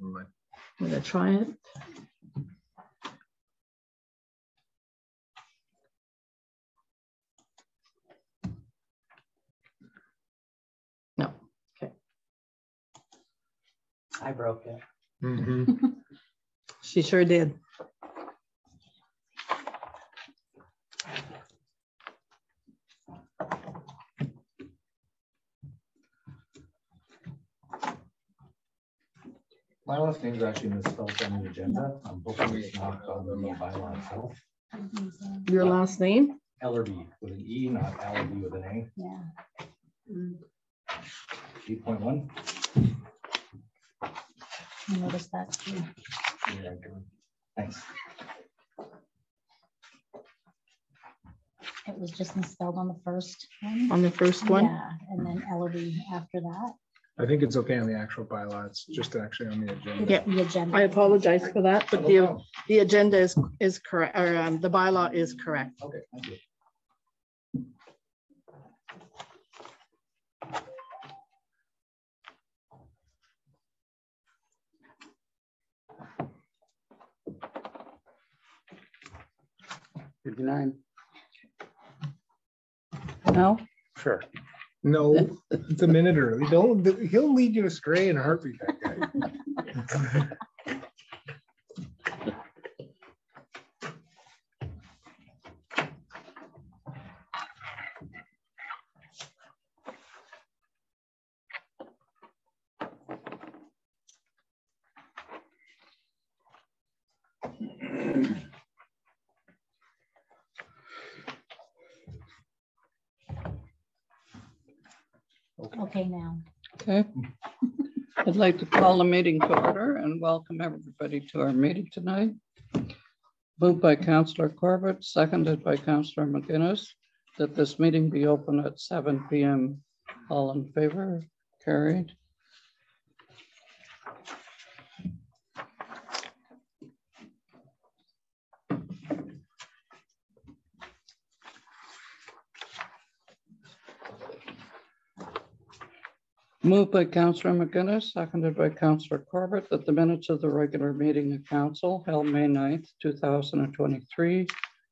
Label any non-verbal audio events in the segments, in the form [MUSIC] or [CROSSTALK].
Never. I'm gonna try it. No, okay. I broke it. Mm -hmm. [LAUGHS] She sure did. My last name is actually misspelled on the agenda. I'm hoping it's not on the bylaw itself. Your uh, last name? Ellerby with an E, not Allerby with an A. Yeah, Eight point one. I noticed that too. Thanks. It was just misspelled on the first one. On the first one? Yeah, and then Ellerby after that. I think it's okay on the actual bylaw. It's just actually on the agenda. Yeah. The agenda. I apologize for that, but the, the agenda is, is correct, or um, the bylaw is correct. Okay, thank you. Fifty-nine. No? Sure. No, [LAUGHS] it's a minute early. Don't, he'll lead you astray in a heartbeat, that guy. [LAUGHS] Okay, now. Okay. I'd like to call the meeting to order and welcome everybody to our meeting tonight. Moved by Councillor Corbett, seconded by Councillor McGinnis, that this meeting be open at seven PM. All in favor? Carried. Moved by Councillor McGinnis, seconded by Councillor Corbett, that the minutes of the regular meeting of council held May 9th, two thousand and twenty-three,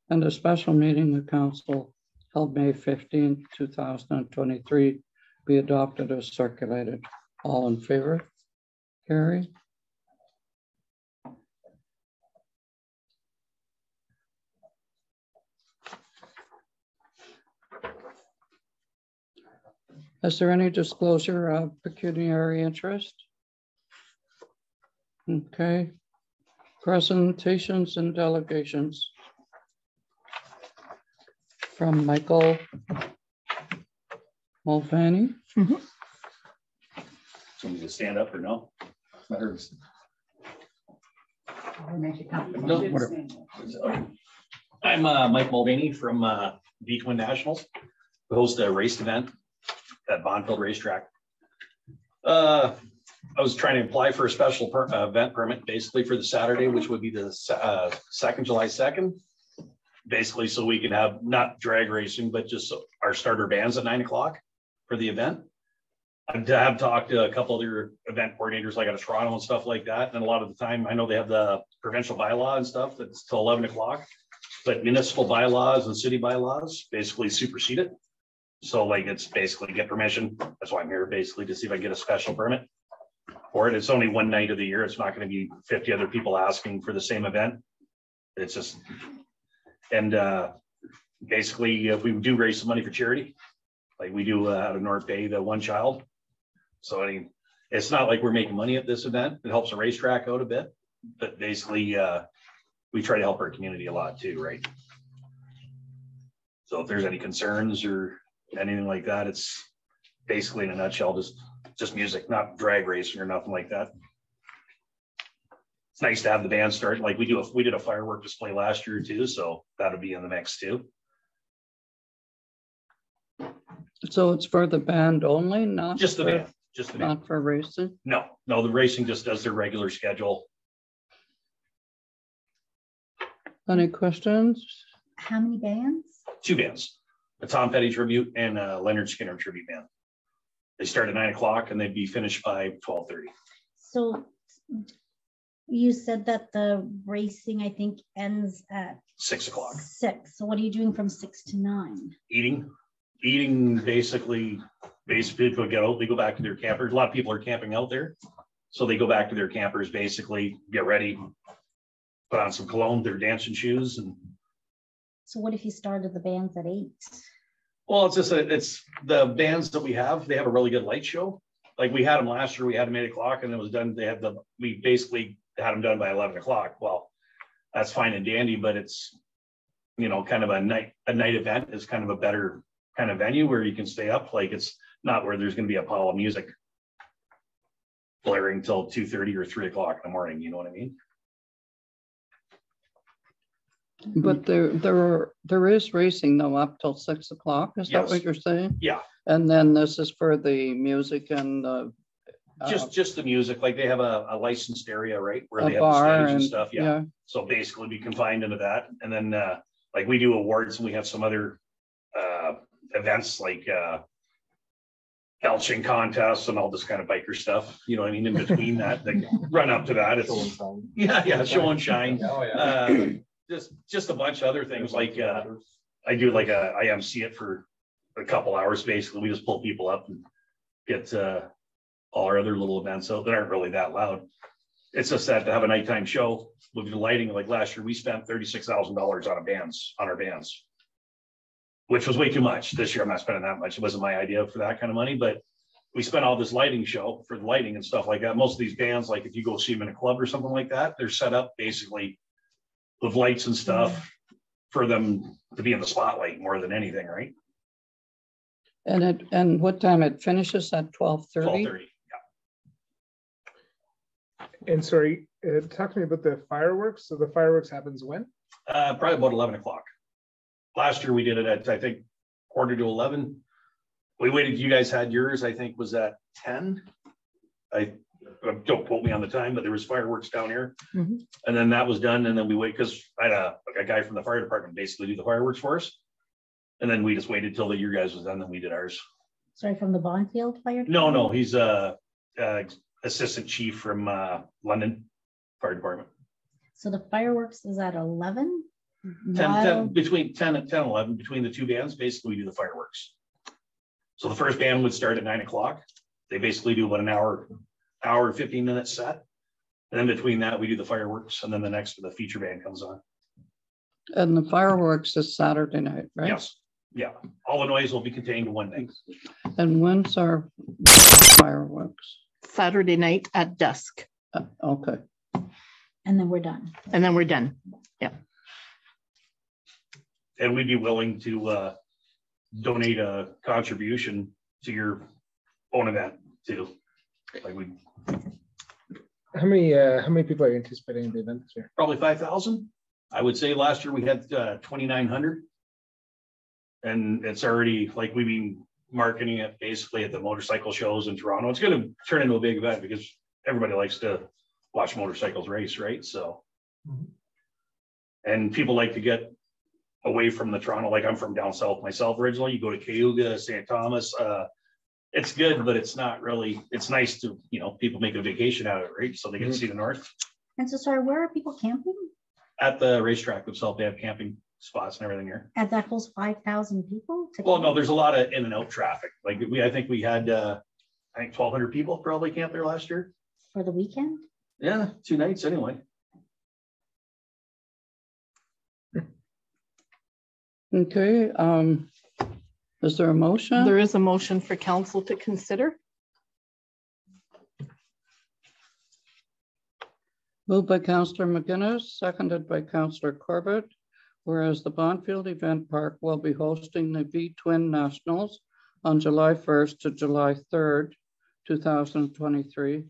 and a special meeting of council held May fifteenth, two thousand and twenty-three, be adopted as circulated. All in favor? Carrie? Is there any disclosure of pecuniary interest? Okay. Presentations and delegations. From Michael Mulvaney. Somebody to stand up or no? Matters. No. I'm uh, Mike Mulvaney from uh, V Twin Nationals. We host a race event at Bonfield Racetrack. Uh, I was trying to apply for a special per- uh, event permit, basically for the Saturday, which would be the uh, second, July second. Basically, so we can have not drag racing, but just our starter bands at nine o'clock for the event. I have talked to a couple other event coordinators like out of Toronto and stuff like that. And a lot of the time, I know they have the provincial bylaw and stuff that's till eleven o'clock. But municipal bylaws and city bylaws basically supersede it. So like it's basically get permission. That's why I'm here, basically to see if I get a special permit. For it. It's only one night of the year. It's not gonna be fifty other people asking for the same event. It's just. And uh, basically, uh, we do raise some money for charity. Like we do uh, out of North Bay, the one child. So I mean, it's not like we're making money at this event. It helps the racetrack out a bit. But basically, uh, we try to help our community a lot too, right? So if there's any concerns or anything like that, it's basically in a nutshell, just, just music, not drag racing or nothing like that. It's nice to have the band start, like we do, a we did a firework display last year too, so that'll be in the mix too. So it's for the band only, not? Just the for- band, just the band. Not for racing? No, no, the racing just does their regular schedule. Any questions? How many bands? two bands, a Tom Petty tribute and a Lynyrd Skynyrd tribute band. They start at nine o'clock and they'd be finished by twelve thirty. So You said that the racing, I think, ends at Six o'clock. six. So what are you doing from six to nine? Eating, eating basically, basically people get out, they go back to their campers. A lot of people are camping out there. So they go back to their campers, basically get ready, put on some cologne, their dancing shoes and So what if you started the bands at eight? Well, it's just, that it's the bands that we have, they have a really good light show. Like we had them last year, we had them eight o'clock and it was done, they had the, we basically had them done by eleven o'clock. Well, that's fine and dandy, but it's, you know, kind of a night, a night event is kind of a better kind of venue where you can stay up. Like it's not where there's gonna be a pile of music blaring till two thirty or three o'clock in the morning, you know what I mean? But there, there are, there is racing though up till six o'clock, is that Yes. what you're saying? Yeah. And then this is for the music and the. uh, Just, just the music, like they have a, a licensed area, right? Where a they have the bar stage and and- stuff, yeah. So basically be confined into that. And then, uh, like we do awards and we have some other, uh, events like, uh, belching contests and all this kind of biker stuff, you know what I mean? In between that, they [LAUGHS] run up to that. It's, yeah, yeah, show and shine. Oh, yeah. Uh, just, just a bunch of other things like, uh, I do like a, I MC it for a couple hours, basically. We just pull people up and get, uh, all our other little events out that aren't really that loud. It's just that to have a nighttime show with the lighting, like last year, we spent thirty-six thousand dollars on a bands, on our bands. Which was way too much. This year, I'm not spending that much. It wasn't my idea for that kind of money, but we spent all this lighting show for the lighting and stuff like that. Most of these bands, like if you go see them in a club or something like that, they're set up basically with lights and stuff for them to be in the spotlight more than anything, right? And it, and what time it finishes at twelve Twelve thirty? thirty. And sorry, uh, talk to me about the fireworks. So the fireworks happens when? Uh, probably about eleven o'clock. Last year we did it at, I think, quarter to eleven. We waited, you guys had yours, I think, was at ten. I, uh, don't quote me on the time, but there was fireworks down here. Mhm. And then that was done, and then we wait, because I had a, like a guy from the fire department basically do the fireworks for us. And then we just waited till the your guys was done, then we did ours. Sorry, from the Bonfield Fire? No, no, he's a, uh, assistant chief from, uh, London Fire Department. So the fireworks is at eleven? 10, 10 between 10 and 10, 11, between the two bands, basically we do the fireworks. So the first band would start at nine o'clock. They basically do about an hour, hour and 15 minute set. And then between that, we do the fireworks and then the next, the feature band comes on. And the fireworks is Saturday night, right? Yes, yeah. All the noise will be contained to one thing. And when's our fireworks? Saturday night at dusk, Uh, Okay, And then we're done. and then we're done. Yeah. And we'd be willing to, uh, donate a contribution to your own event too. Like we, How many, uh, how many people are you anticipating in the event this year? probably five thousand. I would say last year we had uh twenty-nine hundred. And it's already, like, we've been marketing it basically at the motorcycle shows in Toronto. It's gonna turn into a big event because everybody likes to watch motorcycles race, right? So. And people like to get away from the Toronto, like I'm from down south myself originally. You go to Cayuga, St. Thomas, uh. It's good, but it's not really, it's nice to, you know, people make a vacation out of it, right? So they get to see the north. And so sorry, where are people camping? At the racetrack itself, they have camping spots and everything here. At that holds five thousand people? to Well, no, camp? there's a lot of in and out traffic. Like we, I think we had, uh, I think twelve hundred people probably camped there last year. For the weekend? Yeah, two nights anyway. okay, um, is there a motion? There is a motion for council to consider. Moved by Counselor McGinnis, seconded by Counselor Corbett. Whereas the Bonfield Event Park will be hosting the V Twin Nationals on July first to July third, two thousand twenty-three.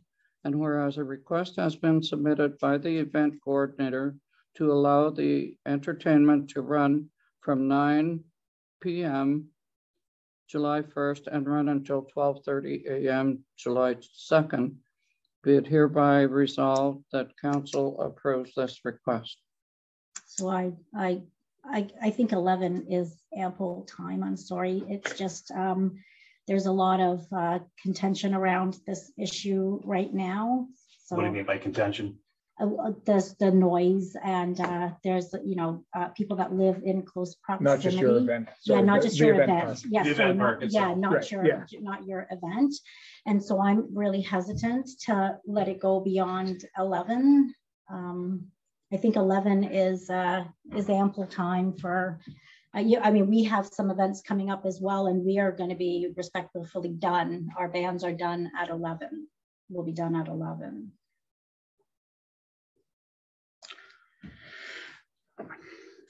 And whereas a request has been submitted by the event coordinator to allow the entertainment to run from nine PM July first and run until twelve thirty AM, July second. Be it hereby resolved that council approves this request. So I, I, I, I think eleven is ample time. I'm sorry. It's just, um, there's a lot of, uh, contention around this issue right now. So What do you mean by contention? Uh, uh, there's the noise and uh, there's, you know, uh, people that live in close proximity. Not just your event. Yeah, not the- just your event. park. Yeah, The so event not, yeah, not Right, your, yeah. not your event. And so I'm really hesitant to let it go beyond eleven. Um, I think eleven is, uh, is ample time for, uh, yeah, I mean, we have some events coming up as well, and we are gonna be respectfully done. Our bands are done at eleven. We'll be done at eleven.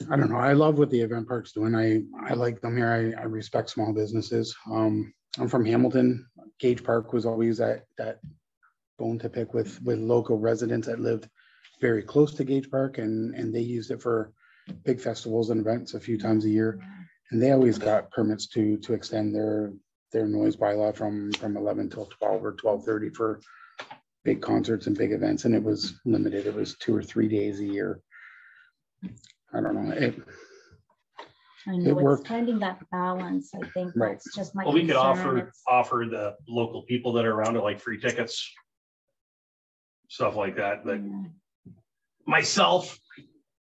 I don't know. I love what the event park's doing. I, I like them here. I, I respect small businesses. Um, I'm from Hamilton. Gage Park was always that, that bone to pick with, with local residents that lived very close to Gage Park and, and they used it for big festivals and events a few times a year. And they always got permits to, to extend their, their noise bylaw from, from eleven till twelve or twelve thirty for big concerts and big events. And it was limited. It was two or three days a year. I don't know. It, I know it's worked. finding that balance, I think Right. that's just my Well, we could offer, It's- offer the local people that are around it like free tickets. Stuff like that, but Yeah, myself,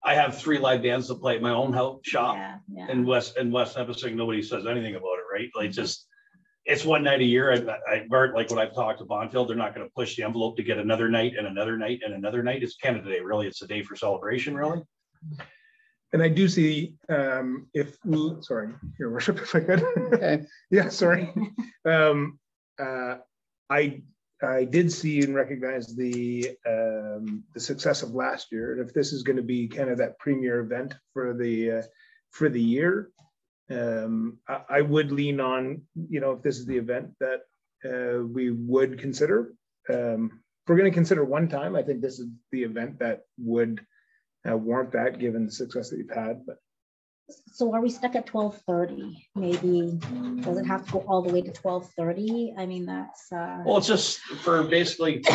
I have three live bands to play at my own house shop Yeah, yeah. in West, in West Nipissing. Nobody says anything about it, right? Like mm-hmm. just. It's one night a year. I, I, Bart, like when I've talked to Bonfield, they're not gonna push the envelope to get another night and another night and another night. It's Canada Day, really. It's a day for celebration, really. And I do see, um, if, sorry, your worship, [LAUGHS] if I could. Okay, [LAUGHS] Yeah, sorry. Um, uh, I, I did see and recognize the, um, the success of last year. And if this is going to be kind of that premier event for the, uh, for the year, um, I, I would lean on, you know, if this is the event that, uh, we would consider. Um, if we're going to consider one time, I think this is the event that would uh, warrant that, given the success that you've had, but So are we stuck at twelve thirty? Maybe, does it have to go all the way to twelve thirty? I mean, that's, uh, Well, it's just for basically, [COUGHS]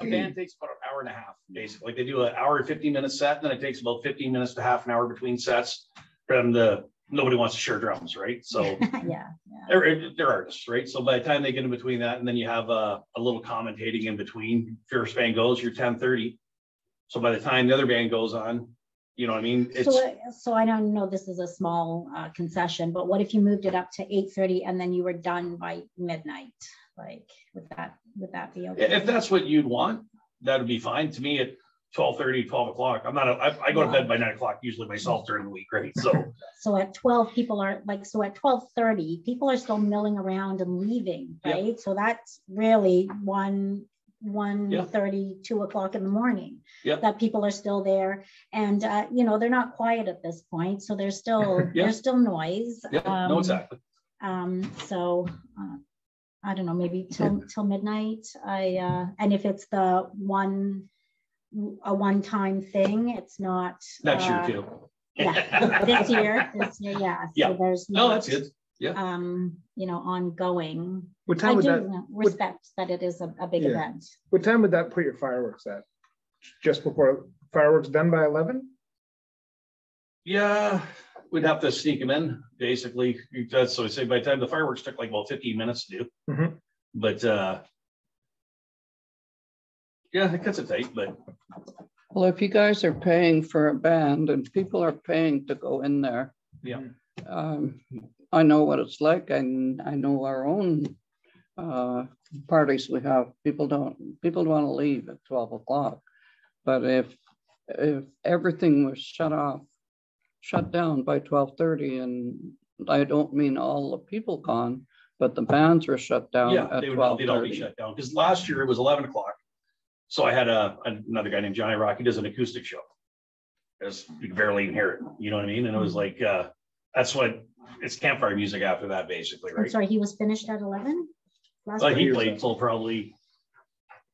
a band takes about an hour and a half, basically. They do an hour and fifteen minute set, and then it takes about fifteen minutes to half an hour between sets. For them to, nobody wants to share drums, right? So [LAUGHS] yeah, yeah. they're, they're artists, right? So by the time they get in between that, and then you have a, a little commentating in between, first band goes, you're ten thirty. So by the time the other band goes on, you know what I mean? It's, So, so I don't know, this is a small uh, concession, but what if you moved it up to eight thirty and then you were done by midnight? Like, would that, would that be okay? if that's what you'd want, that'd be fine. To me, at 12:30, 12 o'clock, I'm not, a- I, I go to bed by nine o'clock usually myself during the week, right? So. [LAUGHS] So at twelve, people are like, so at twelve thirty, people are still milling around and leaving, right? So that's really one, one Yeah. thirty, two o'clock in the morning. Yeah. That people are still there and, uh, you know, they're not quiet at this point, so there's still, [LAUGHS] Yeah. there's still noise. Yeah, no, Um, exactly. Um, so, uh, I don't know, maybe till, till midnight, I, uh, and if it's the one, a one-time thing, it's not. Next year uh, too. Yeah, [LAUGHS] this year, this year, yeah. so Yeah. There's. No, not, that's good. Yeah. Um, you know, ongoing. What I time would do that, respect that it is a, a big Yeah. event. what time would that put your fireworks at? Just before fireworks done by eleven? Yeah, we'd have to sneak them in, basically. That's so I say by the time the fireworks took like about fifteen minutes to do. Mhm. But uh. Yeah, it cuts it tight, but well, if you guys are paying for a band and people are paying to go in there. Yeah. Um, I know what it's like and I know our own uh, parties we have, people don't, people want to leave at twelve o'clock. But if, if everything was shut off, shut down by twelve thirty and I don't mean all the people gone, but the bands were shut down yeah, at they would, all- twelve they'd all be shut down. Because last year it was eleven o'clock. So I had a, another guy named Johnny Rock, he does an acoustic show. As you can barely even hear it, you know what I mean? And it was like, uh, that's what, it's campfire music after that, basically, I'm right? sorry, he was finished at eleven? Last Like he played till probably,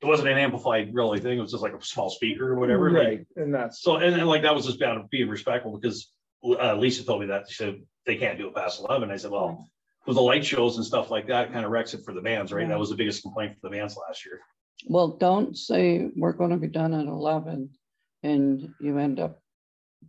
it wasn't an amplified really thing, it was just like a small speaker or whatever. like- Right, and that's, So, and, and like, that was just about being respectful because uh, Lisa told me that, she said, they can't do it past eleven. I said, well, with the light shows and stuff like that, kind of wrecks it for the bands, right? That was the biggest complaint for the bands last year. Well, don't say we're gonna be done at eleven and you end up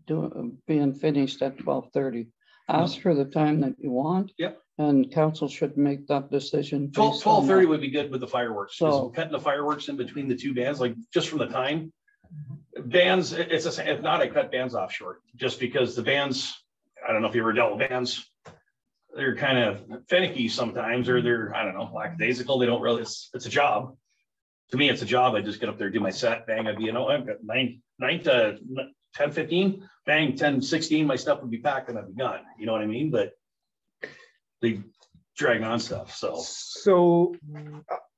doing, being finished at twelve thirty. Ask for the time that you want. Yep. And council should make that decision. Twelve, based on twelve thirty that. would be good with the fireworks, So- cutting the fireworks in between the two bands, like just from the time. Bands, it- it's, a sa- if not, I cut bands off short, just because the bands, I don't know if you ever dealt with bands. They're kind of finicky sometimes, or they're, I don't know, lackadaisical, they don't really, it's, it's a job. To me, it's a job, I just get up there, do my set, bang, I'd be, you know, I've got nine, nine to ten, fifteen, bang, 10, 16. my stuff would be packed and I'd be gone, you know what I mean, but. They drag on stuff, so. So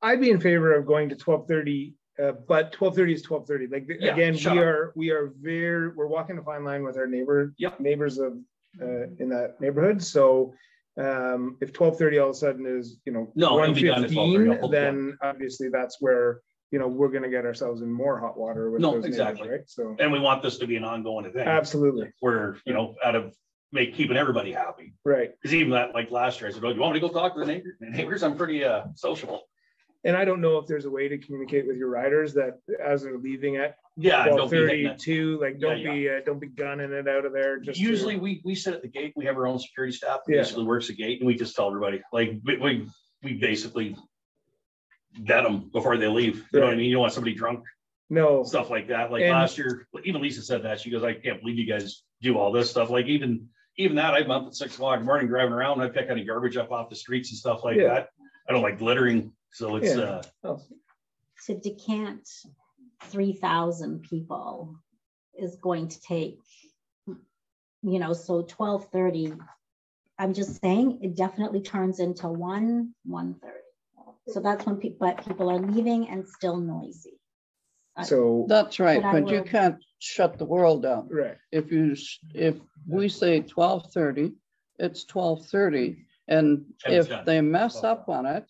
I'd be in favor of going to twelve thirty, uh, but twelve thirty is twelve thirty. Like, Yeah, again, we up. are, we are very, we're walking a fine line with our neighbor. Yep. Neighbors of, uh, in that neighborhood. So um, if twelve thirty all of a sudden is, you know, No, it'll one be done at 12:30, fifteen, I'll book then obviously that's where, you know, we're gonna get ourselves in more hot water with No, those neighbors, exactly. right? So And we want this to be an ongoing event absolutely, where, you know, out of make, keeping everybody happy. right. Cause even that, like last year, I said, oh, do you want me to go talk to the neighbors? The neighbors, I'm pretty, uh, sociable. And I don't know if there's a way to communicate with your riders that as they're leaving at Yeah. twelve don't be hitting thirty-two, like, don't Yeah, be, uh, don't be gunning it out of there. just to- Usually we, we sit at the gate, we have our own security staff, that Yeah. basically works the gate and we just tell everybody, like, we, we, we basically. Vet them before they leave, you know what I mean? You don't want somebody drunk, No, stuff like that. Like And- last year, even Lisa said that, she goes, I can't believe you guys do all this stuff. Like even, even that, I'm up at six o'clock in the morning driving around, I pick any garbage up off the streets and stuff like Yeah. that. I don't like littering, so it's, Yeah. uh, To decant three thousand people is going to take, you know, so twelve thirty. I'm just saying, it definitely turns into one, one thirty. So that's when people, but people are leaving and still noisy. Uh, so, That's right, But I but you can't shut the world down. right, If you, if we say twelve thirty, it's twelve thirty. And And it's if done. they mess up on it,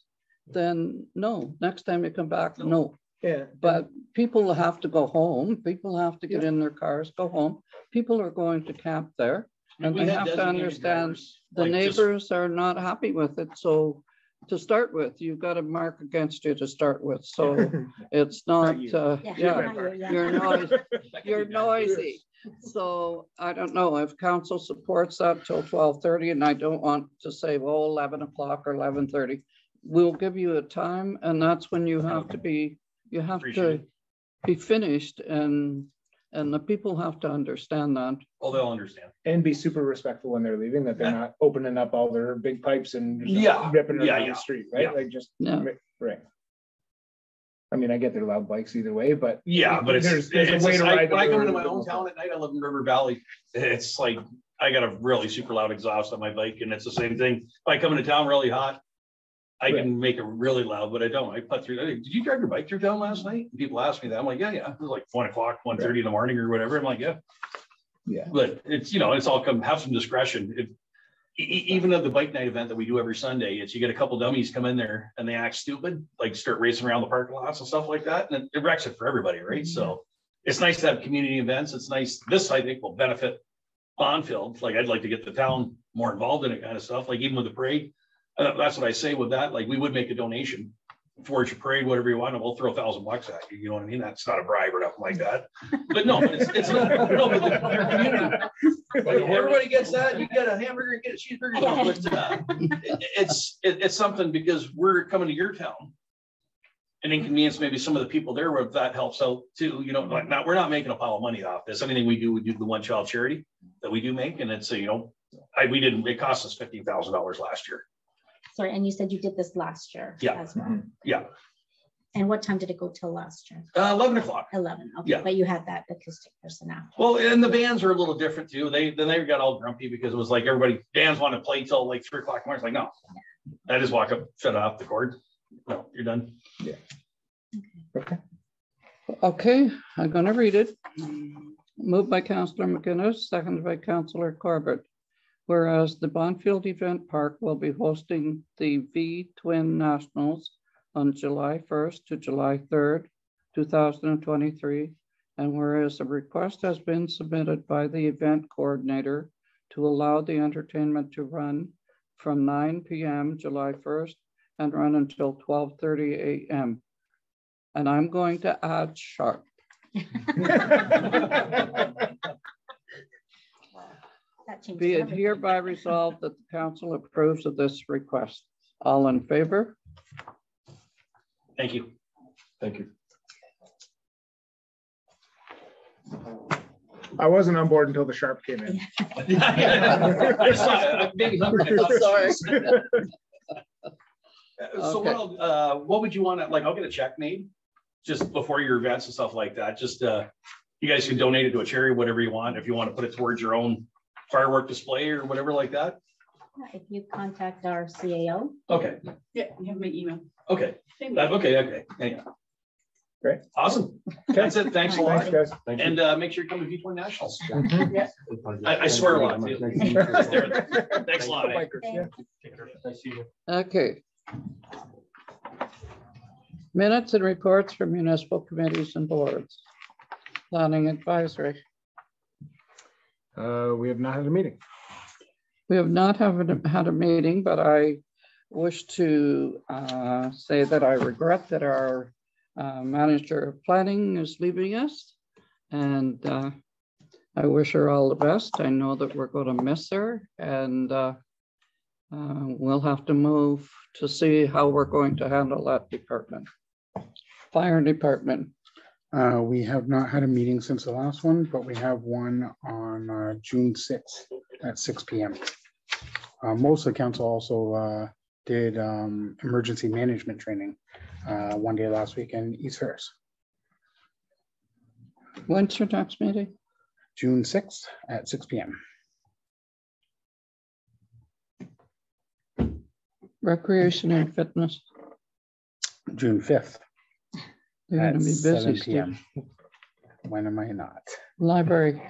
then no, next time you come back, no. yeah. But people have to go home, people have to get in their cars, go home. People are going to camp there. And we they had have to understand drivers, The like, just- neighbors are not happy with it, so to start with, you've got a mark against you to start with, so [LAUGHS] it's not, you. uh, Yeah, yeah, not you, yeah. you're noisy, [LAUGHS] you're be done. noisy. So I don't know if council supports that till twelve thirty, and I don't want to say, well, eleven o'clock or eleven thirty. We'll give you a time, and that's when you have to be, you have Appreciate to it. be finished, and, and the people have to understand that. Oh, they'll understand. And be super respectful when they're leaving, that they're not opening up all their big pipes and just Yeah, ripping it yeah, down yeah, the street, yeah. right? Like just, Yeah. right. I mean, I get their loud bikes either way, but. Yeah, but it's, There's, there's it's a way just- to I- ride. the when I come into road my with own town at night, I live in River Valley. It's like, I got a really super loud exhaust on my bike and it's the same thing. If I come into town really hot. I can make it really loud, but I don't. I put through, did you drive your bike through town last night? People ask me that. I'm like, yeah, yeah. It was like one o'clock, one thirty in the morning or whatever. I'm like, yeah. Yeah. But it's, you know, it's all come, have some discretion. If, e- even at the bike night event that we do every Sunday, it's you get a couple dummies come in there and they act stupid, like start racing around the parking lots and stuff like that. And it wrecks it for everybody, right? So it's nice to have community events. It's nice. This, I think, will benefit Bonfield. Like I'd like to get the town more involved in it kind of stuff, like even with the parade. Uh, that's what I say with that. Like we would make a donation towards your parade, whatever you want, and we'll throw a thousand bucks at you. You know what I mean? That's not a bribe or nothing like that. But no, it's, it's not, no, but the- community. [LAUGHS] Like, everybody gets that, you get a hamburger and get a cheeseburger. No, but, uh, it- It's, it- it's something because we're coming to your town. And inconvenience maybe some of the people there where that helps out too, you know, like not, we're not making a pile of money off this. Anything we do, we do the one child charity that we do make and it's, a, you know, I, we didn't, it cost us fifteen thousand dollars last year. Sorry, and you said you did this last year Yeah. as well. Mhm. Yeah, And what time did it go till last year? uh, eleven o'clock. Eleven, okay, Yeah. but you had that acoustic person after. Well, and the bands are a little different too. They, then they got all grumpy because it was like everybody, bands want to play till like three o'clock in the morning. It's like, no. I just walk up, shut off the cord. No, you're done. Yeah. Okay. Okay, I'm gonna read it. Moved by Councillor McGinnis, seconded by Councillor Corbett. Whereas the Bonfield Event Park will be hosting the V Twin Nationals on July first to July third, two thousand and twenty-three. And whereas a request has been submitted by the event coordinator to allow the entertainment to run from nine PM July first and run until twelve thirty AM. And I'm going to add sharp. [LAUGHS] [LAUGHS] That changes Be it everything. hereby resolved that the council approves of this request. All in favor? Thank you. Thank you. I wasn't on board until the sharp came in. I saw it. Maybe hungry. Sorry. So what, uh, what would you want to, like, I'll get a check made just before your events and stuff like that. Just, uh, you guys can donate it to a charity, whatever you want. If you want to put it towards your own firework display or whatever like that. If you contact our CAO, Okay, Yeah, you have my email. okay, that, okay, okay. Yeah. Great. Awesome. That's it. Thanks a lot. Thanks, guys. And, uh, make sure you come to V1 Nationals. Yeah. I, I swear a lot. too. Thanks a lot. eh? Bikers, yeah. Okay. Minutes and reports from municipal committees and boards. Planning advisory. Uh, we have not had a meeting. We have not have, had a meeting, but I wish to uh, say that I regret that our uh, manager of planning is leaving us. And uh, I wish her all the best. I know that we're going to miss her and uh, uh, we'll have to move to see how we're going to handle that department. Fire department. Uh, we have not had a meeting since the last one, but we have one on uh, June sixth at six P M. Uh, most of the council also uh, did um, emergency management training uh, one day last week in East Ferris, When's your next meeting? June sixth at six P M. Recreation and fitness. June fifth You're at gonna be seven busy, P Steve. M. When am I not? Library.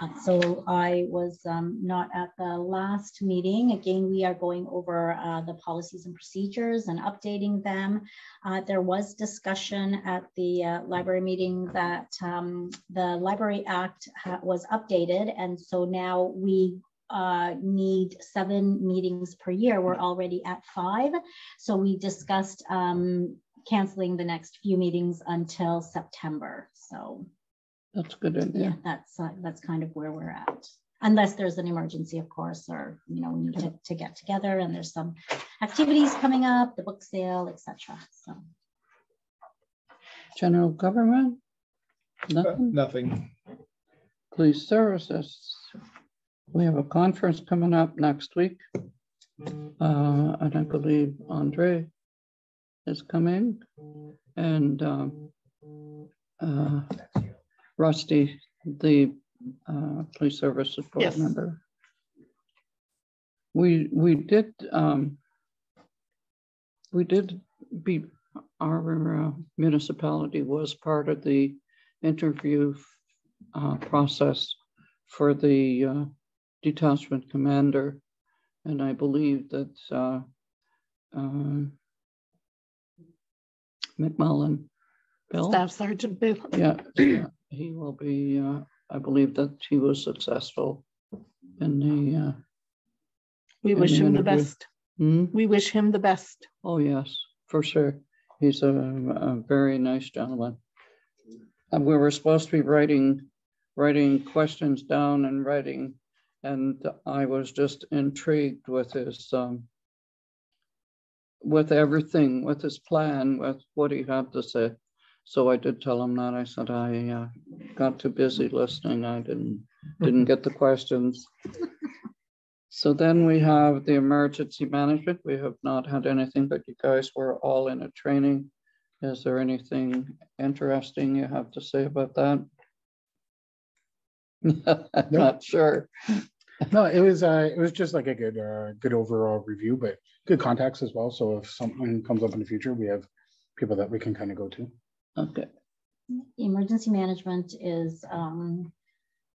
Uh, So I was um, not at the last meeting. Again, we are going over uh, the policies and procedures and updating them. Uh, There was discussion at the uh, library meeting that um, the Library Act ha- was updated. And so now we uh, need seven meetings per year. We're already at five. So we discussed um, canceling the next few meetings until September. So That's a good yeah, that's, uh, that's kind of where we're at. Unless there's an emergency, of course, or, you know, we need to, to get together and there's some activities coming up, the book sale, etc. So, General government? Uh, Nothing? Nothing. Police services. We have a conference coming up next week. Uh, and I believe Andre is coming and, um, uh, Rusty, the, uh, police services board Yes. member. We, we did, um, we did be, our uh, municipality was part of the interview uh, process for the uh, detachment commander. And I believe that uh, um, McMullen, Bill, Staff Sergeant Bill. yeah, [CLEARS THROAT] yeah, he will be, uh, I believe that he was successful in the, uh, We And wish him the interview. best. hmm? We wish him the best. Oh, yes, for sure. He's a, a very nice gentleman. And we were supposed to be writing, writing questions down and writing, and I was just intrigued with his, um, with everything, with his plan, with what he had to say. So I did tell him that. I said I uh, got too busy listening. I didn't, didn't get the questions. [LAUGHS] So then we have the emergency management. We have not had anything, but you guys were all in a training. Is there anything interesting you have to say about that? [LAUGHS] I'm Not sure. No, it was, uh, it was just like a good, uh, good overall review, but good contacts as well. So if something comes up in the future, we have people that we can kind of go to. Okay, emergency management is um,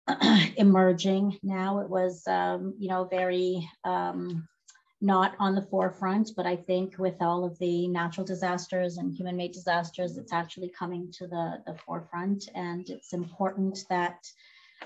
[CLEARS THROAT] emerging now. It was, um, you know, very um, not on the forefront, but I think with all of the natural disasters and human-made disasters, it's actually coming to the, the forefront. And it's important that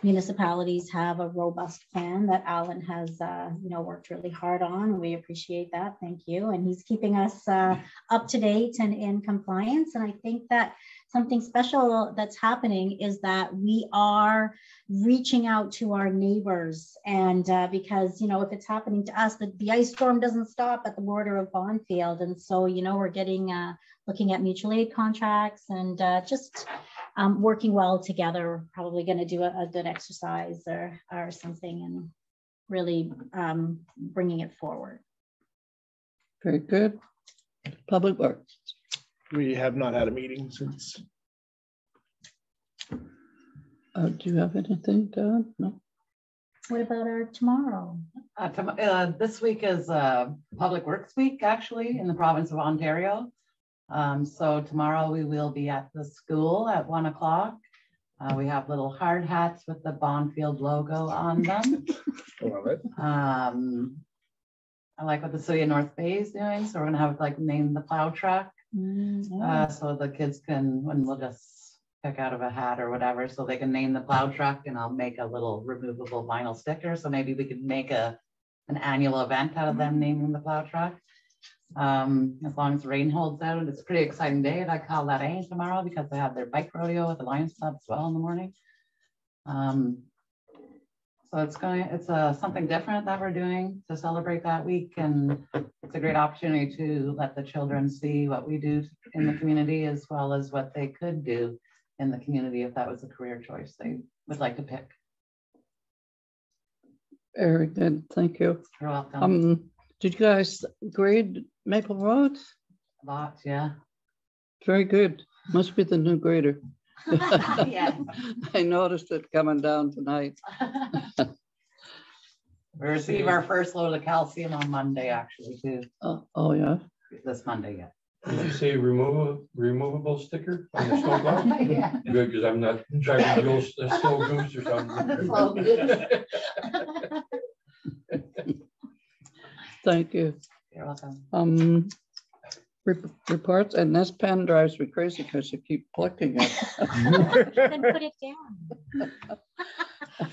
municipalities have a robust plan that Alan has, uh, you know, worked really hard on. We appreciate that. Thank you. And he's keeping us uh, up to date and in compliance. And I think that something special that's happening is that we are reaching out to our neighbors. And uh, because, you know, if it's happening to us, the, the ice storm doesn't stop at the border of Bonfield. And so, you know, we're getting, uh, looking at mutual aid contracts and uh, just um, working well together. We're probably going to do a, a, good exercise or, or something and really um, bringing it forward. Very good. Public Works. We have not had a meeting since. Uh, do you have anything, Dad? No. What about our tomorrow? Uh, tom uh, this week is uh, Public Works Week, actually, in the province of Ontario. Um, so tomorrow we will be at the school at one o'clock. Uh, we have little hard hats with the Bonfield logo on them. I love it. Um, I like what the city of North Bay is doing. So we're gonna have like name the plow truck. Mm, Uh, so the kids can, when we'll just pick out of a hat or whatever, so they can name the plow truck and I'll make a little removable vinyl sticker. So maybe we could make a, an annual event out of them naming the plow truck. Um, as long as the rain holds out, it's a pretty exciting day at call that A tomorrow because they have their bike rodeo at the Lions Club as well in the morning. Um, so it's going, it's uh, something different that we're doing to celebrate that week. And it's a great opportunity to let the children see what we do in the community as well as what they could do in the community if that was a career choice they would like to pick. Very good. Thank you. You're welcome. Um, did you guys grade Maple Road? Lots, yeah. Very good. Must be the new grader. [LAUGHS] Yes. [LAUGHS] I noticed it coming down tonight. [LAUGHS] We receive our first load of calcium on Monday, actually, too, Oh, oh, yeah. this Monday, yeah. Did you say removable, removable sticker on the snow plow? Yeah. Good, because I'm not trying to go s- a snow goose or something. Slow Thank you. You're welcome. Um, re- reports, and this pen drives me crazy because you keep clicking it. Then put it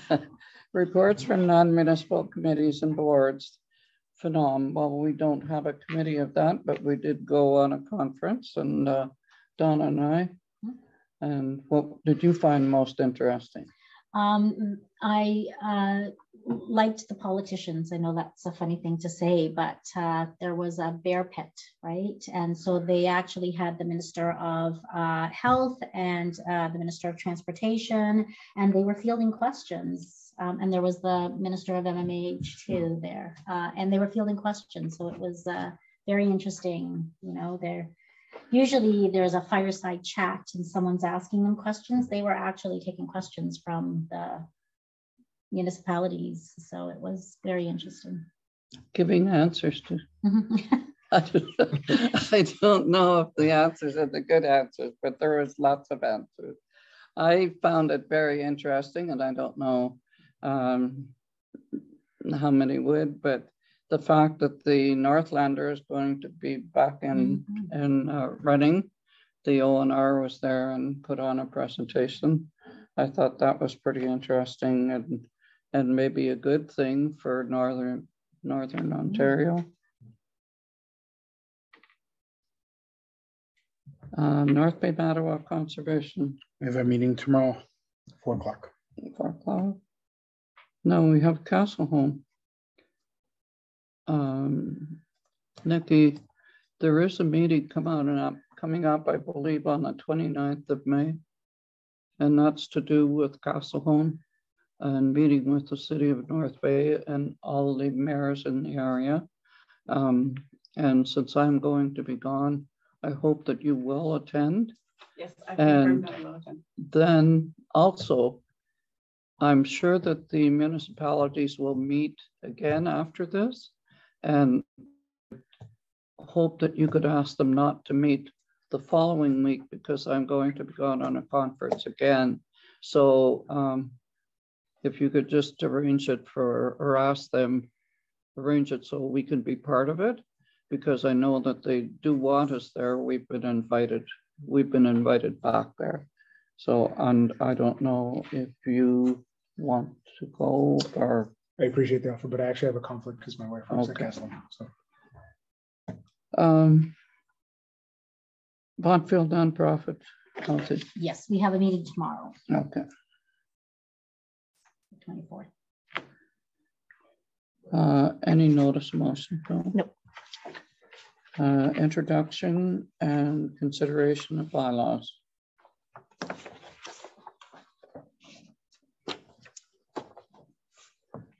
down. [LAUGHS] Reports from non-municipal committees and boards. FONOM, well, we don't have a committee of that, but we did go on a conference and uh, Donna and I. And what did you find most interesting? Um, I uh, liked the politicians. I know that's a funny thing to say, but uh, there was a bear pit, right? And so they actually had the Minister of uh, Health and uh, the Minister of Transportation, and they were fielding questions. Um, and there was the Minister of MMH too there, uh, and they were fielding questions. So it was uh, very interesting. You know, they're usually there's a fireside chat and someone's asking them questions. They were actually taking questions from the municipalities. So it was very interesting. Giving answers to. [LAUGHS] I don't- I don't know if the answers are the good answers, but there was lots of answers. I found it very interesting and I don't know um, how many would, but the fact that the Northlander is going to be back in, in uh, running. The ONR was there and put on a presentation. I thought that was pretty interesting and, and maybe a good thing for Northern, Northern Ontario. Uh, North Bay Mattawa Conservation, We have a meeting tomorrow, four o'clock. four o'clock. No, we have Cassellholme. Um, Nikki, there is a meeting come out and up, coming up, I believe, on the 29th of May. And that's to do with Cassellholme and meeting with the city of North Bay and all the mayors in the area. Um, and since I'm going to be gone, I hope that you will attend. Yes. I And- that motion. Then also, I'm sure that the municipalities will meet again after this and hope that you could ask them not to meet the following week because I'm going to be gone on a conference again. So um, if you could just arrange it for, or ask them, arrange it so we can be part of it, because I know that they do want us there. We've been invited, we've been invited back there. So, and I don't know if you want to go or, I appreciate the offer, but I actually have a conflict because my wife works at Castle. So um, Bonfield nonprofit, how's it? Yes, we have a meeting tomorrow, Okay. Twenty-fourth. Uh, any notice motion? No. Nope. Uh, introduction and consideration of bylaws.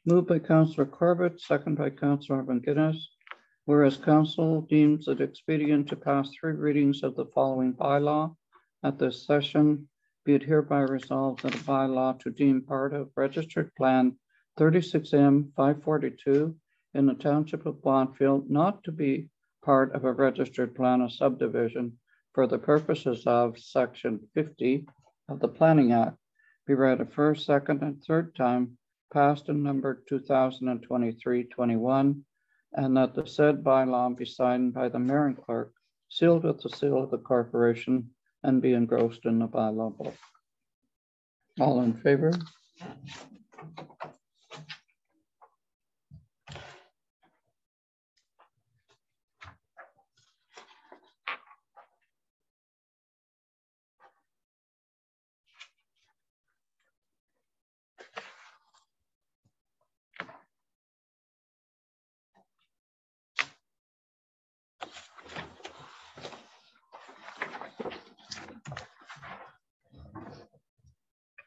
Moved by Councillor Corbett, second by Councillor McGinnis. Whereas council deems it expedient to pass three readings of the following bylaw at this session, be it hereby resolved that a bylaw to deem part of registered plan thirty-six M five forty-two in the township of Bonfield not to be part of a registered plan of subdivision for the purposes of section fifty of the Planning Act be read a first, second, and third time, passed and numbered 2023-21, and that the said bylaw be signed by the mayor and clerk, sealed with the seal of the corporation, and be engrossed in the bylaw book. All in favor?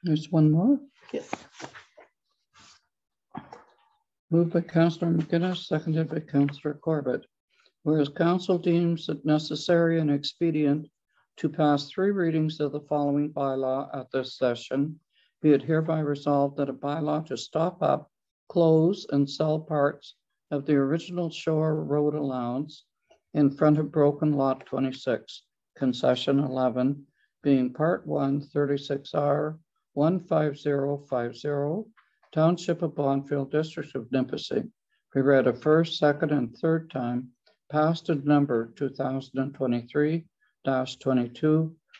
There's one more. Yes. Moved by Councillor McGinnis, seconded by Councillor Corbett. Whereas council deems it necessary and expedient to pass three readings of the following bylaw at this session, be it hereby resolved that a bylaw to stop up, close, and sell parts of the original Shore Road allowance in front of Broken Lot 26, concession 11, being Part 1, 36R, 15050, Township of Bonfield, District of Nipissing, be read a first, second, and third time, passed in number 2023-22,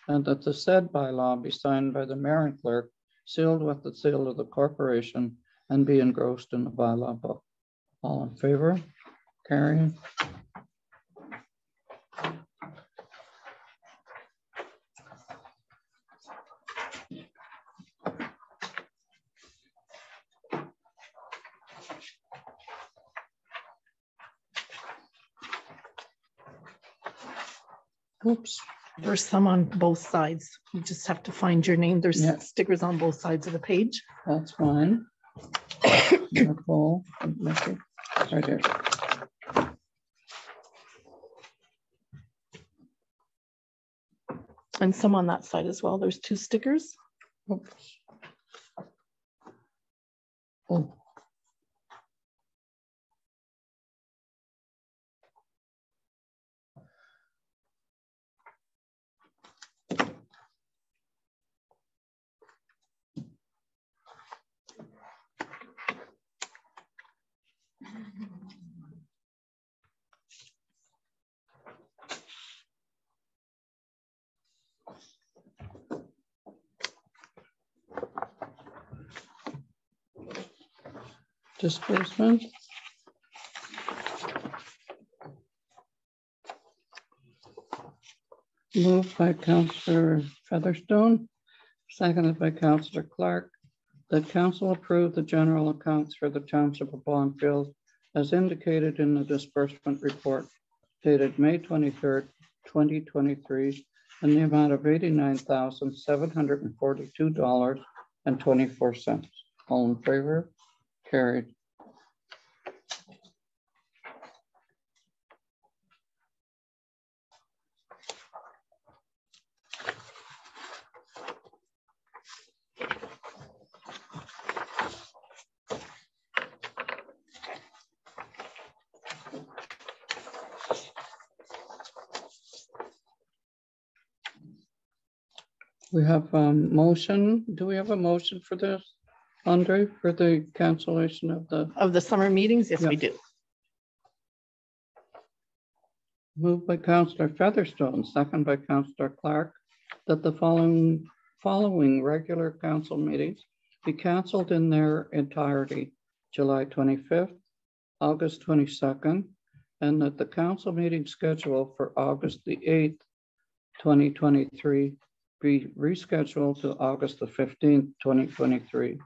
and that the said bylaw be signed by the mayor and clerk, sealed with the seal of the corporation, and be engrossed in the bylaw book. All in favor? Carried. Oops. There's some on both sides. You just have to find your name. There's Yeah. stickers on both sides of the page. That's fine. Nicole, right here. And some on that side as well. There's two stickers. Oops. Oh. Disbursement. Moved by Councillor Featherstone, seconded by Councillor Clark, that council approve the general accounts for the township of Bonfield as indicated in the disbursement report dated May twenty-third, twenty twenty-three, in the amount of eighty-nine thousand, seven hundred and forty-two dollars and twenty-four cents. All in favor? Carried. We have a motion. Do we have a motion for this? Andre, for the cancellation of the, Of the summer meetings, yes, we do. moved by Councillor Featherstone, second by Councillor Clark, that the following, following regular council meetings be canceled in their entirety, July twenty-fifth, August twenty-second, and that the council meeting schedule for August the eighth, twenty twenty-three be rescheduled to August the fifteenth, twenty twenty-three,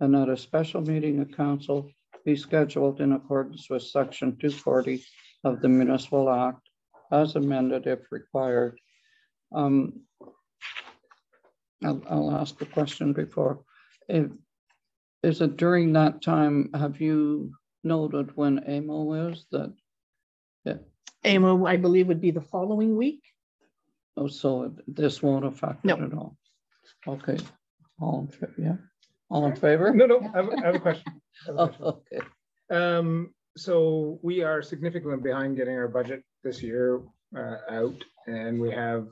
and that a special meeting of council be scheduled in accordance with section two forty of the municipal act as amended if required. Um, I'll, I'll ask the question before. If, is it during that time, have you noted when AMO is that? AMO, I believe, would be the following week. Oh, so this won't affect No. it at all? Okay, all in, fa- yeah, all in favor? No, no, I have, I have a question. I have a Oh. [LAUGHS] Okay, Um, so we are significantly behind getting our budget this year uh, out, and we have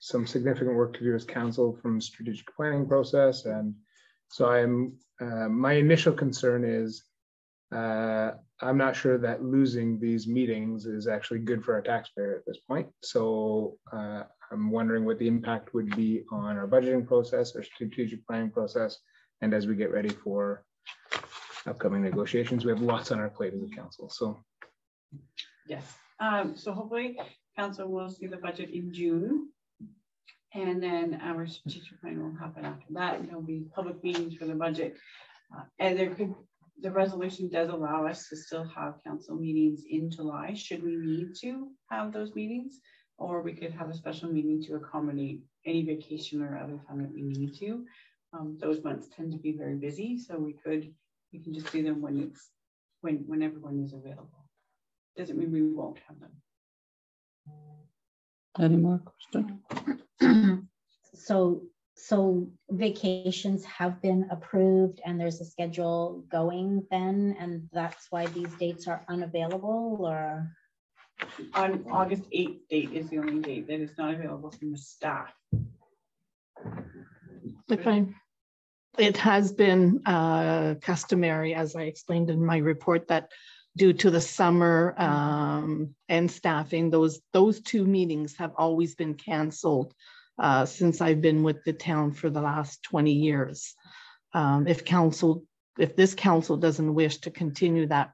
some significant work to do as council from strategic planning process. And so I'm, uh, my initial concern is uh, I'm not sure that losing these meetings is actually good for our taxpayer at this point. So uh, I'm wondering what the impact would be on our budgeting process, our strategic planning process, and as we get ready for upcoming negotiations. We have lots on our plate as a council, so. Yes, um, so hopefully council will see the budget in June. And then our strategic plan will happen after that, and there'll be public meetings for the budget. Uh, And there could, the resolution does allow us to still have council meetings in July, should we need to have those meetings? Or we could have a special meeting to accommodate any vacation or other time that we need to. Um, those months tend to be very busy, so we could, we can just do them when it's, when, when everyone is available doesn't mean we won't have them. any more questions? [CLEARS THROAT] So, so vacations have been approved and there's a schedule going then, and that's why these dates are unavailable or? On August eighth date is the only date that is not available from the staff. I, it has been uh, customary, as I explained in my report, that due to the summer um, and staffing, those, those two meetings have always been canceled uh, since I've been with the town for the last 20 years. Um, If council, if this council doesn't wish to continue that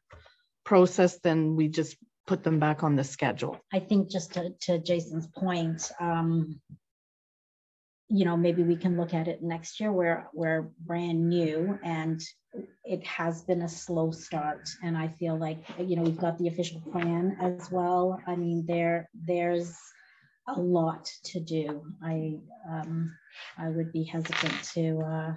process, then we just put them back on the schedule. I think just to, to Jason's point, um, you know, maybe we can look at it next year where we're brand new and it has been a slow start. And I feel like, you know, we've got the official plan as well. I mean, there, there's a lot to do. I, um, I would be hesitant to, uh,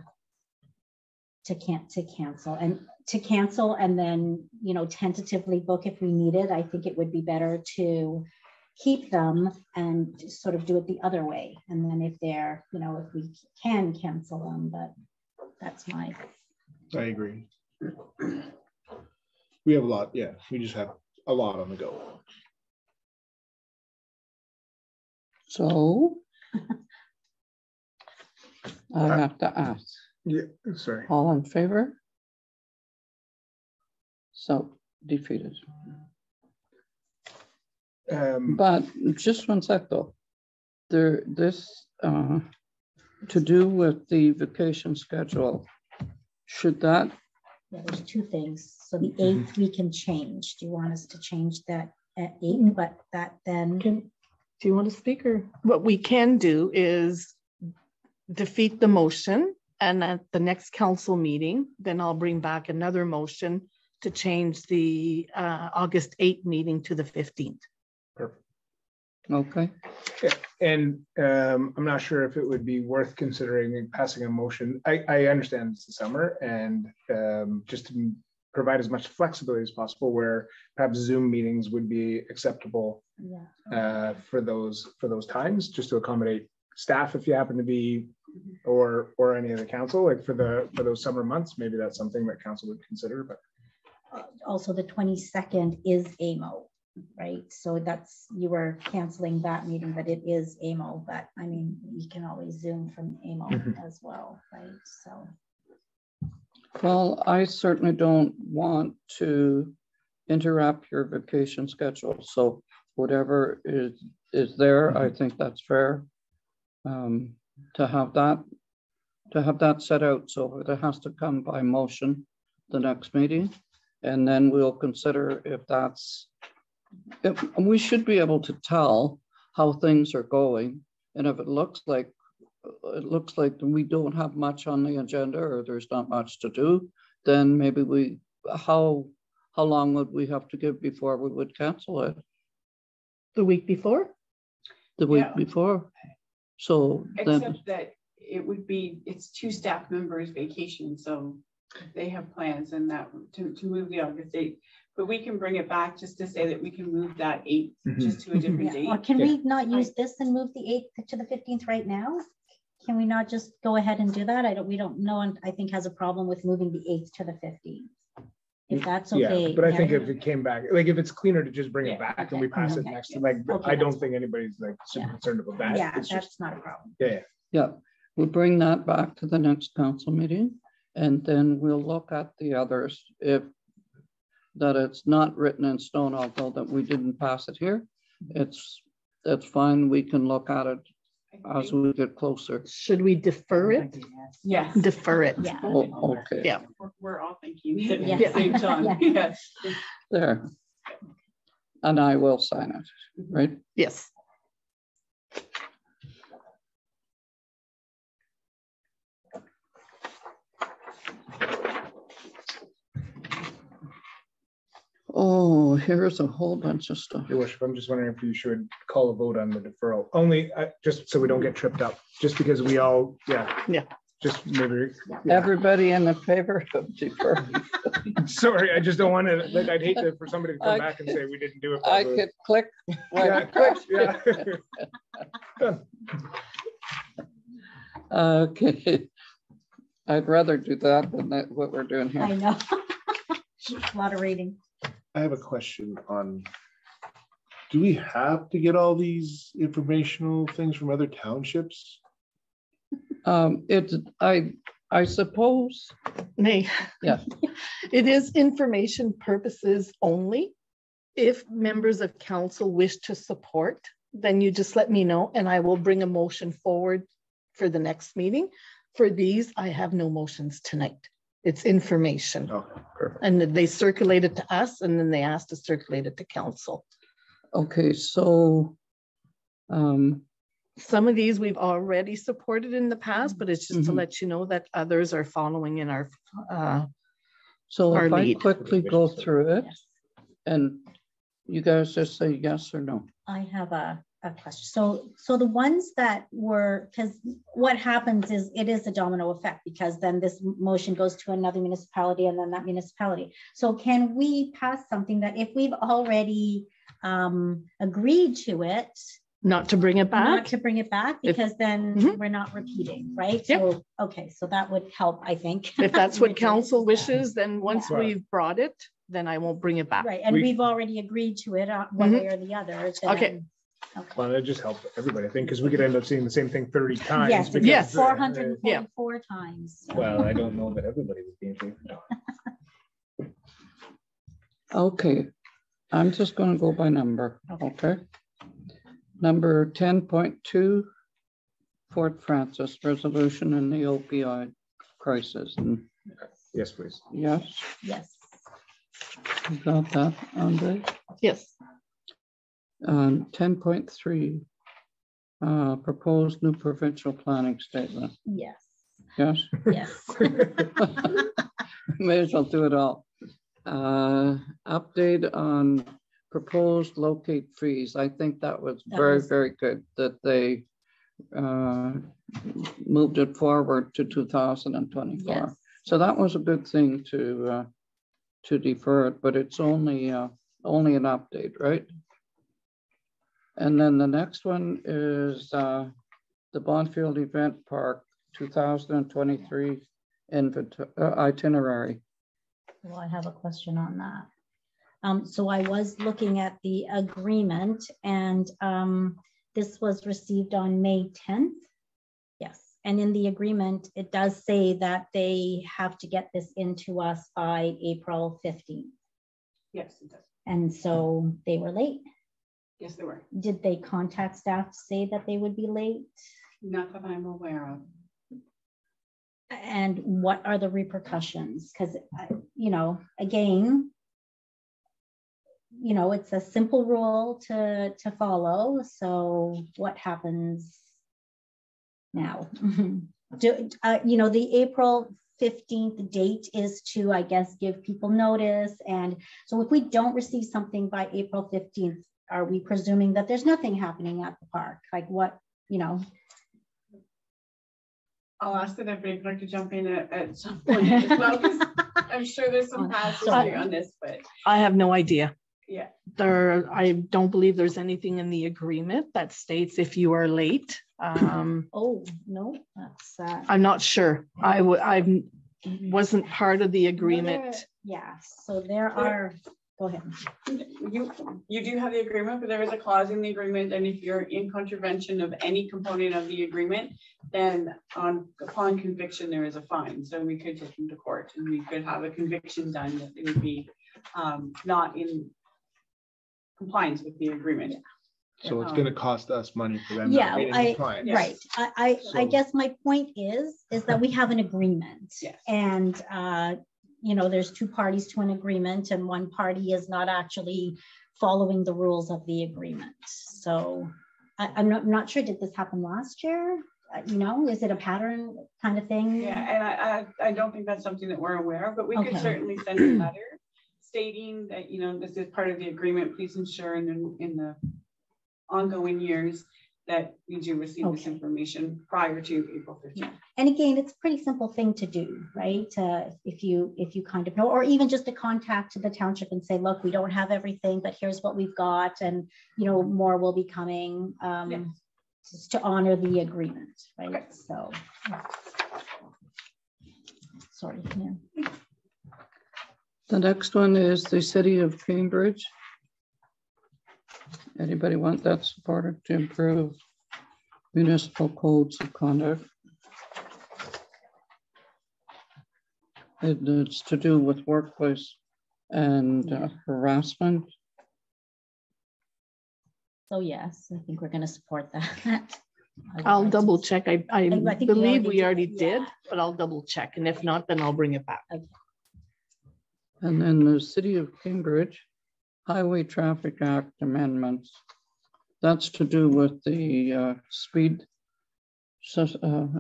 to can't, to cancel and to cancel and then, you know, tentatively book if we need it. I think it would be better to keep them and sort of do it the other way. And then if they're, you know, if we can cancel them, but that's my, I agree. We have a lot, yeah, we just have a lot on the go. So [LAUGHS] I have to ask, Yeah, sorry. all in favor? So defeated. Um, But just one sec though. There, this, uh, to do with the vacation schedule, should that, yeah, there's two things. So the eighth we can change. Do you want us to change that at eight, but that then, Can, do you want to speak or what we can do is defeat the motion and at the next council meeting, then I'll bring back another motion to change the uh, August 8th meeting to the 15th. Perfect. okay, And um, I'm not sure if it would be worth considering passing a motion. I, I understand it's the summer and um, just to provide as much flexibility as possible where perhaps Zoom meetings would be acceptable yeah. uh, for those, for those times, just to accommodate staff if you happen to be or, or any of the council, like for the, for those summer months, maybe that's something that council would consider, but Uh, Also, the twenty-second is AMO, right? So that's, you were canceling that meeting, but it is AMO, but I mean, you can always Zoom from AMO Mhm. as well, right? So. well, I certainly don't want to interrupt your vacation schedule, so whatever is, is there, I think that's fair. Um, to have that, to have that set out, so it has to come by motion the next meeting. And then we'll consider if that's, if, and we should be able to tell how things are going. And if it looks like, it looks like we don't have much on the agenda or there's not much to do, then maybe we, how, how long would we have to give before we would cancel it? The week before? The week Yeah. before? So then, Except that it would be, it's two staff members vacation, so they have plans and that to, to move the August date. But we can bring it back just to say that we can move that eight Mhm. just to a different Yeah, Or date. can Yeah. we not use this and move the eighth to the fifteenth right now? Can we not just go ahead and do that? I don't, we don't, no one, I think, has a problem with moving the eighth to the fifteenth. If mm, that's okay. Yeah, but I think if it came back, like if it's cleaner to just bring it back and we pass it okay, next to like, Okay, I don't think anybody's like super Yeah. concerned about that. Yeah, It's just, that's not a problem. yeah, yeah. yeah, we'll bring that back to the next council meeting. And then we'll look at the others if that it's not written in stone, although that we didn't pass it here. It's, it's fine. We can look at it I as we get closer. Should we defer it? Yes. Defer it. Yeah. Oh, okay, Yeah. We're, we're all thinking it Yeah. at the same time, [LAUGHS] yes. there. And I will sign it, right? Yes. Oh, here's a whole bunch of stuff. Your worship, I'm just wondering if you should call a vote on the deferral, only, uh, just so we don't get tripped up, just because we all, yeah. Yeah. Just maybe, yeah. Everybody in the favor of defer. [LAUGHS] sorry, I just don't want to, like, I'd hate to, for somebody to I come back and say we didn't do it. I properly. could click. [LAUGHS] Yeah, right quick, yeah. Done. [LAUGHS] Okay. I'd rather do that than that, what we're doing here. I here. know. A Lot of reading. I have a question on, do we have to get all these informational things from other townships? Um, it, I, I suppose, Nay. Yeah. [LAUGHS] It is information purposes only. If members of council wish to support, then you just let me know and I will bring a motion forward for the next meeting. For these, I have no motions tonight. It's information. Okay, perfect. And they circulate it to us and then they asked to circulate it to council. okay, so, um, Some of these we've already supported in the past, but it's just to Mhm. let you know that others are following in our, uh, so Our if I quickly go through it Yes. and you guys just say yes or no. I have a, a question. So, so the ones that were, because what happens is it is a domino effect because then this motion goes to another municipality and then that municipality. So can we pass something that if we've already um, agreed to it, not to bring it back? not to bring it back If- because then Mhm. we're not repeating, right? Yep. So, okay, so that would help, I think. If that's what [LAUGHS] council that. wishes, then once Yeah. we've brought it, then I won't bring it back. Right, and We- we've already agreed to it uh, one Mhm. way or the other. Okay. then- Okay. Well, that just helped everybody, I think, because we could end up seeing the same thing thirty times. Yes, because, Yes. uh, four hundred Yeah. times. Well, I don't know that everybody would be in favor. [LAUGHS] Okay, I'm just gonna go by number, okay? Number ten point two, Fort Frances resolution in the opioid crisis. And Yes, please. Yes, Yes, you got that, Andre? Yes, Um, ten point three, uh, proposed new provincial planning statement. yes, Yes, yes. [LAUGHS] [LAUGHS] may as well do it all. Uh, update on proposed locate fees. I think that was That very, was- very good that they uh, moved it forward to two thousand and twenty-four. Yes. So that was a good thing to, uh, to defer it, but it's only, uh, only an update, right? And then the next one is, uh, the Bonfield Event Park, two thousand and twenty-three inventory, itinerary. Well, I have a question on that. Um, so I was looking at the agreement and, um, this was received on May tenth. Yes, and in the agreement, it does say that they have to get this into us by April fifteenth. Yes, it does. And so they were late. Yes, they were. Did they contact staff to say that they would be late? Not that I'm aware of. and what are the repercussions? Because, you know, again, you know, it's a simple rule to, to follow. So what happens now? [LAUGHS] Do, uh, you know, the April 15th date is to, I guess, give people notice. And so if we don't receive something by April 15th, are we presuming that there's nothing happening at the park? Like what, you know? I'll ask the deputy clerk to jump in at, at some point as well, 'cause [LAUGHS] I'm sure there's some past history on this, but I have no idea. yeah. There, I don't believe there's anything in the agreement that states if you are late. Um, [CLEARS THROAT] Oh, no, that's, uh, I'm not sure. I would, I wasn't part of the agreement. Another- Yeah, so there are, go ahead. You, you do have the agreement, but there is a clause in the agreement, and if you're in contravention of any component of the agreement, then on, upon conviction, there is a fine, so we could take them to court, and we could have a conviction done that it would be um, not in compliance with the agreement. So it's gonna cost us money for them Yeah, I- Yes. Right, I, I, I guess my point is, is that we have an agreement. Yes. And, uh, you know, there's two parties to an agreement and one party is not actually following the rules of the agreement. So I, I'm not, not sure, did this happen last year? Uh, You know, is it a pattern kind of thing? Yeah, and I, I, I don't think that's something that we're aware of, but we could certainly send a letter stating that, you know, this is part of the agreement, please ensure in, in the ongoing years that we do receive this information prior to April fifteenth. And again, it's a pretty simple thing to do, right? Uh, if you, if you kind of know, or even just to contact the township and say, look, we don't have everything, but here's what we've got. And, you know, more will be coming, um, Yes. just to honor the agreement, right? Okay. So. Sorry, yeah. The next one is the city of Cambridge. Anybody want that supported to improve municipal codes of conduct? It- It's to do with workplace and uh, harassment. So yes, I think we're gonna support that. I [LAUGHS] would I'll double check. I, I I think we believe already we already did, yeah. but I'll double check. And if not, then I'll bring it back. And then the city of Cambridge Highway Traffic Act amendments. That's to do with the uh, speed uh,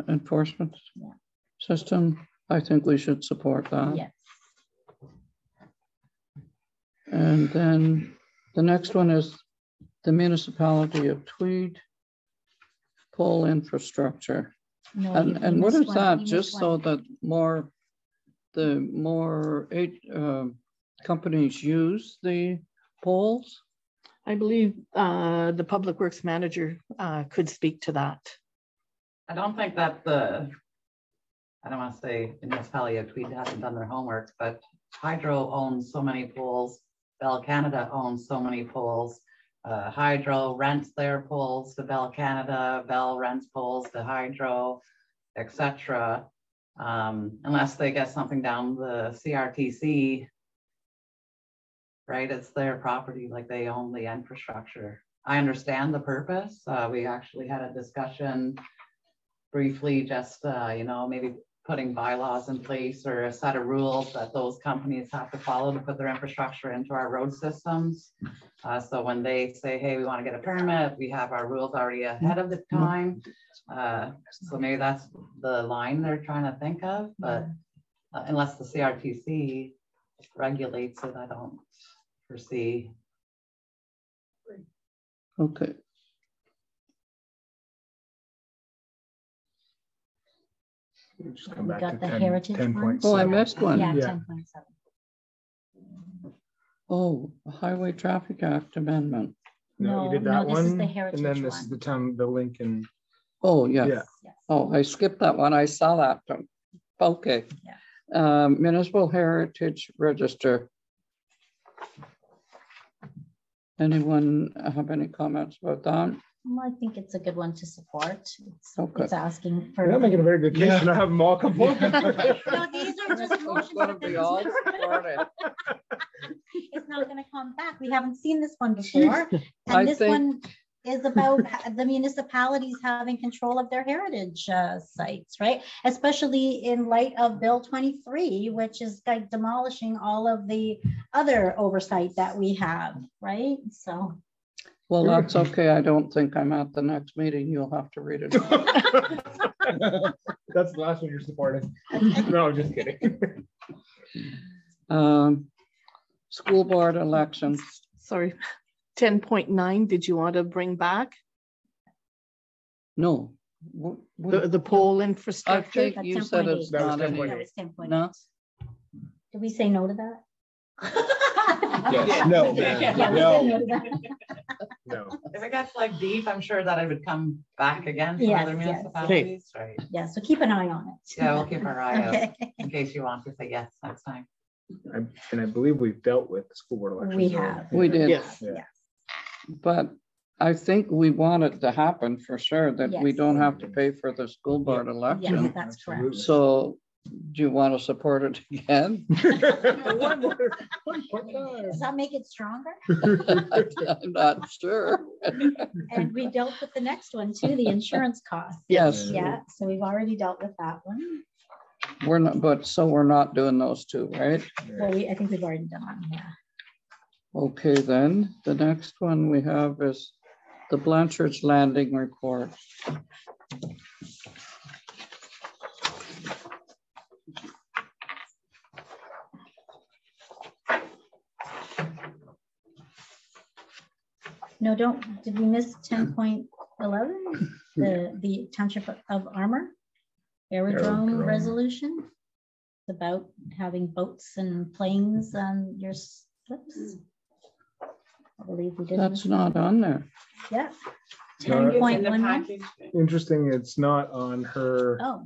enforcement Yeah. system. I think we should support that. Yes, And then the next one is the municipality of Tweed pole infrastructure. no. And, and what is one, that? Just so one. that more, the more eight uh, companies use the poles? I believe uh, the Public Works Manager uh, could speak to that. I don't think that the, I don't want to say the municipality of Tweed hasn't done their homework, but Hydro owns so many pools. Bell Canada owns so many pools. Uh, Hydro rents their pools to Bell Canada, Bell rents pools to Hydro, etc. Um, unless they get something down the CRTC. Right, it's their property, like they own the infrastructure. I understand the purpose. Uh, we actually had a discussion briefly, just, uh, you know, maybe putting bylaws in place or a set of rules that those companies have to follow to put their infrastructure into our road systems. Uh, so when they say, hey, we want to get a permit, we have our rules already ahead of the time. Uh, so maybe that's the line they're trying to think of, but uh, unless the CRTC regulates it, I don't foresee. Okay, We'll Just come We back got to the 10 heritage 10.7. Oh, I missed one. Yeah, Yeah. ten point seven. oh, Highway Traffic Act Amendment. No, you did that no, this is one, the and then this is one. the town, the Lincoln. Oh, yeah. Yeah. Oh, I skipped that one. I saw that. Okay. Um, Municipal Heritage Register. Anyone have any comments about that? Well, I think it's a good one to support. It's, oh, Okay. it's asking You're not for. making a very good case, and I have them all come forward. No, these are [LAUGHS] just It's motions, gonna but be all not- It's not gonna come back. We haven't seen this one [LAUGHS] before. I And this think- one, is about [LAUGHS] the municipalities having control of their heritage uh, sites, right? Especially in light of Bill 23, which is like demolishing all of the other oversight that we have, right? So. Well, that's okay. I don't think I'm at the next meeting. You'll have to read it. [LAUGHS] That's the last one you're supporting. No, I'm just kidding. [LAUGHS] Um, School board elections. Sorry, ten point nine, did you want to bring back No. Wh- the, wh- the pole I infrastructure? think That's you said 10.8. it's That was not in 10.8. That here. was 10.8. No, Did we say no to that? [LAUGHS] Yes. No. Yeah, we said No. no to that. No. If it gets like deep, I'm sure that it would come back again from Yes, other yes. municipalities, right? Yeah, so keep an eye on it. Yeah, we'll keep our eye out Okay. in case you want to say yes next time. I- And I believe we've dealt with the school board elections. We already. have. we did, Yes. Yeah. But I think we want it to happen for sure, that we Yes. don't have to pay for the school board Yeah, election. that's correct. Absolutely. So do you want to support it again? [LAUGHS] One more- one more. Does that make it stronger? [LAUGHS] I'm not sure. And we dealt with the next one too, the insurance costs. Yes, Yeah, so we've already dealt with that one. we're not, but so we're not doing those two, right? Well, we, I think we've already done one, yeah. Okay, then, the next one we have is the Blanchard's Landing report. No, don't, did we miss ten point eleven? The, the Township of Armour? Aerodrome Aerodrome. resolution? It's About having boats and planes on your slips? I believe we did. That's not on there. Yeah. No, Ten it's point In the one one, package. Interesting, it's not on her. oh,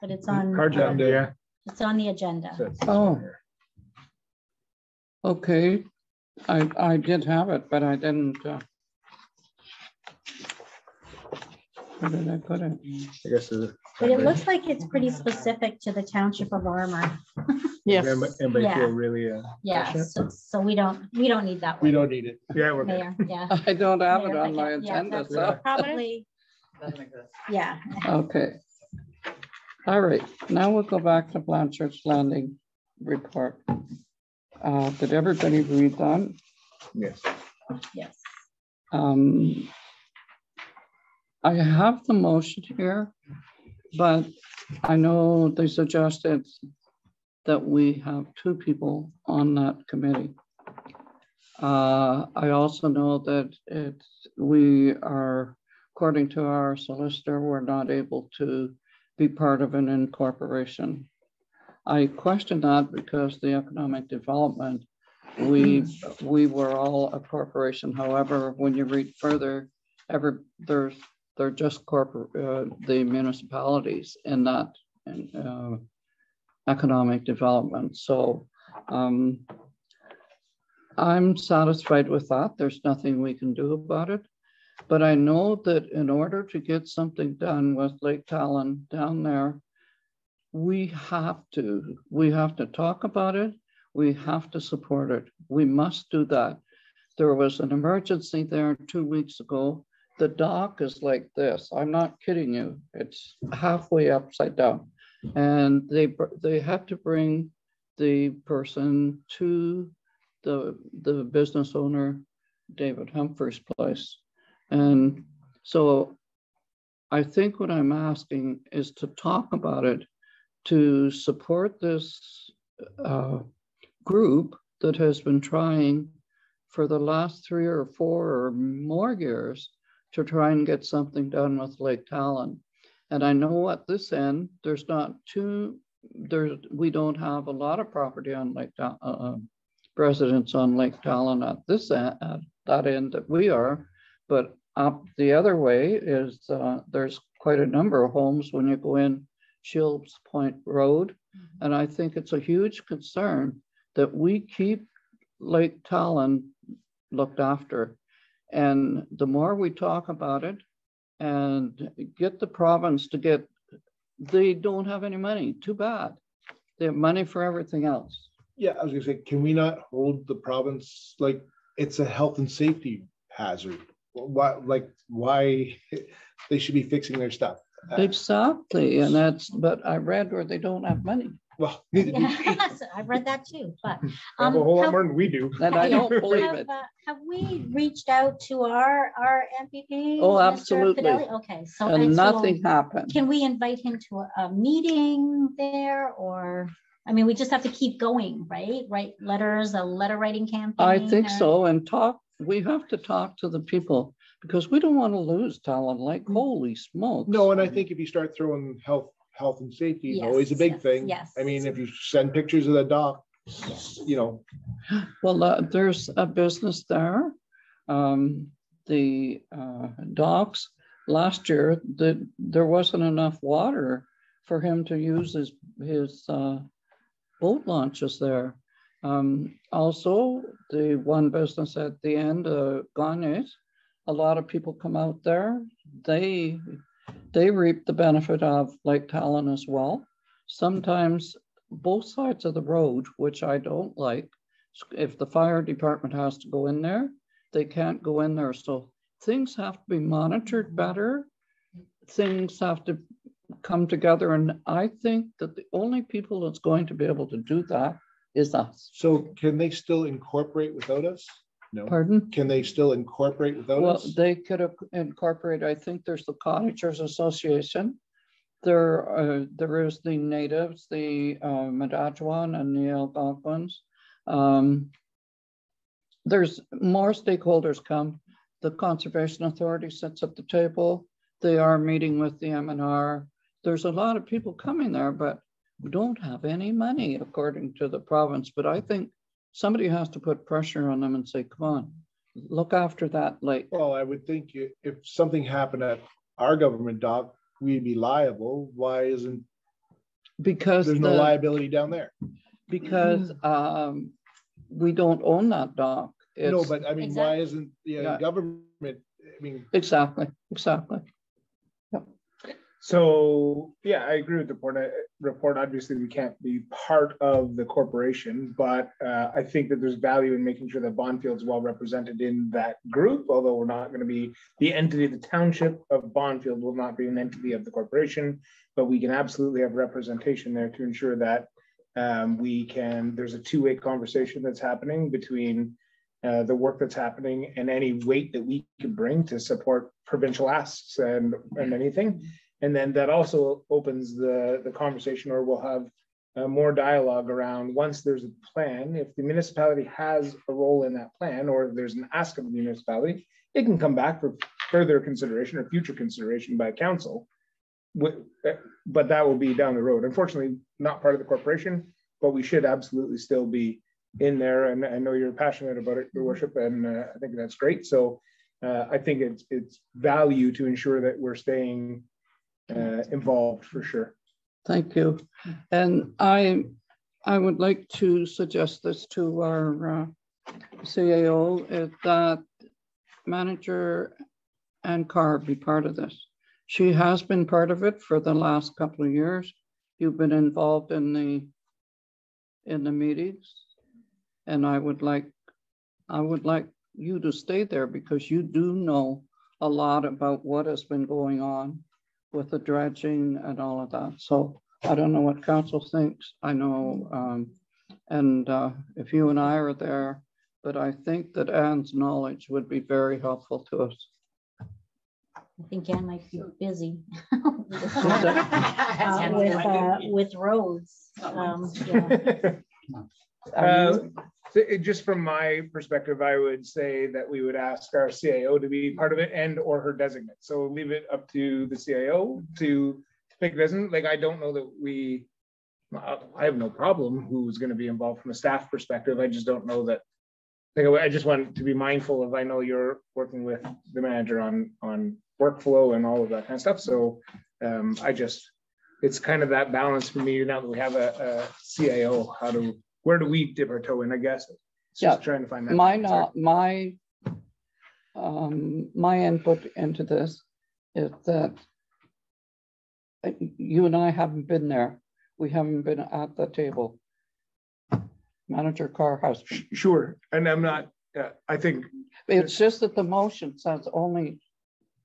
but it's on. Hard agenda, yeah. It's on the agenda. So it's- Oh. Okay, I, I did have it, but I didn't. uh, Where did I put it? I guess. uh, But it looks like it's pretty specific to the Township of Armour. [LAUGHS] Yes, Anybody anybody Yeah. feel really, uh, Yeah, Passionate? so, so we don't, we don't need that one. We one. don't need it. yeah, we're good. Mayor, yeah. [LAUGHS] I don't have it Mayor, on my okay, yeah, agenda, that's so, Probably, Doesn't exist. yeah. okay. All right, now we'll go back to Blanchard's Landing report. Uh, did everybody read that? Yes. Yes. Um, I have the motion here, but I know they suggested that we have two people on that committee. Uh, I also know that it's, we are, according to our solicitor, we're not able to be part of an incorporation. I question that because the economic development, we, we were all a corporation. However, when you read further, ever, there's, they're just corporate, uh, the municipalities and not in, uh, economic development. So, um, I'm satisfied with that. There's nothing we can do about it. But I know that in order to get something done with Lake Talon down there, we have to, we have to talk about it. We have to support it. We must do that. There was an emergency there two weeks ago. The dock is like this. I'm not kidding you. It's halfway upside down. And they, they had to bring the person to the, the business owner, David Humphreys' place. And so I think what I'm asking is to talk about it, to support this uh, group that has been trying for the last three or four or more years to try and get something done with Lake Talon. And I know at this end, there's not too, there, we don't have a lot of property on Lake, Ta- uh, uh, residents on Lake Talon at this, end- at that end that we are. But up the other way is, uh, there's quite a number of homes when you go in Shields Point Road. And I think it's a huge concern that we keep Lake Talon looked after. And the more we talk about it and get the province to get, they don't have any money, too bad. They have money for everything else. Yeah, I was gonna say, can we not hold the province, like, it's a health and safety hazard why, like, why [LAUGHS] they should be fixing their stuff. Exactly, and that's, but I read where they don't have money, Well, neither do we. Yes, I read that too, but. Have um, a whole lot more than we do. [LAUGHS] and I don't believe Have, it. uh, have we reached out to our, our MPP? Oh, Mr. absolutely. Fedeli? Okay, so. And so nothing happened. Can we invite him to a, a meeting there or, I mean, we just have to keep going, right? Write letters, a letter writing campaign? I think or- so, and talk, we have to talk to the people, because we don't want to lose Talon, like, Mm. holy smokes. No, and I think if you start throwing health, health and safety is always a big yes, thing. yes. I mean, if you send pictures of the dock, you know, Well, uh, there's a business there. Um, the, uh, docks, last year, the, there wasn't enough water for him to use his, his, uh, boat launches there. Um, also, the one business at the end, uh, Gagnes, a lot of people come out there. They, they reap the benefit of Lake Talon as well. Sometimes both sides of the road, which I don't like, if the fire department has to go in there, they can't go in there. So things have to be monitored better. Things have to come together. And I think that the only people that's going to be able to do that is us. so can they still incorporate without us? No. Pardon? Can they still incorporate without Well, us? they could have incorporate, I think there's the Cottagers Association. There, uh, there is the natives, the, uh, Madajuan and the Algonquins. Um, there's more stakeholders come. The Conservation Authority sits at the table. They are meeting with the MNR. There's a lot of people coming there, but we don't have any money according to the province. But I think somebody has to put pressure on them and say, come on, look after that lake. Well, I would think if something happened at our government dock, we'd be liable. Why isn't, Because there's no liability down there? because um, we don't own that dock. No, but I mean, Exactly. why isn't the Yeah. uh, government, I mean, Exactly, exactly. So, yeah, I agree with the report. Report, obviously, we can't be part of the corporation, but uh, I think that there's value in making sure that Bonfield's well represented in that group, although we're not going to be the entity, the township of Bonfield will not be an entity of the corporation, but we can absolutely have representation there to ensure that um, we can, there's a two-way conversation that's happening between uh, the work that's happening and any weight that we can bring to support provincial asks and, and anything. And then that also opens the, the conversation or we'll have uh, more dialogue around, once there's a plan, if the municipality has a role in that plan, or there's an ask of the municipality, it can come back for further consideration or future consideration by council. Uh, But that will be down the road. Unfortunately, not part of the corporation, but we should absolutely still be in there. And I know you're passionate about it, your worship, and uh, I think that's great. So uh, I think it's, it's value to ensure that we're staying uh, involved for sure. Thank you. And I, I would like to suggest this to our uh, CAO, is that manager and Carr be part of this. She has been part of it for the last couple of years. You've been involved in the, in the meetings. And I would like, I would like you to stay there because you do know a lot about what has been going on with the dredging and all of that. So I don't know what council thinks. I know, um, and, uh, if you and I are there, but I think that Anne's knowledge would be very helpful to us. I think Anne might be busy. That's [LAUGHS] uh, With, uh, with roads. Um, yeah. [LAUGHS] Uh, you- so it- Just from my perspective, I would say that we would ask our CIO to be part of it and or her designate. So leave it up to the CIO to to pick designate. Like, I don't know that we, I have no problem who's going to be involved from a staff perspective. I just don't know that. Like, I just want to be mindful of, I know you're working with the manager on, on workflow and all of that kind of stuff. So um, I just, it's kind of that balance for me now that we have a, a CIO, how do, where do we dip our toe in, I guess? It's Yeah, Just trying to find that. My, not, my, um, my input into this is that uh, you and I haven't been there. We haven't been at the table. Manager Carr has, Sure, and I'm not, uh, I think, It's just that the motion says only,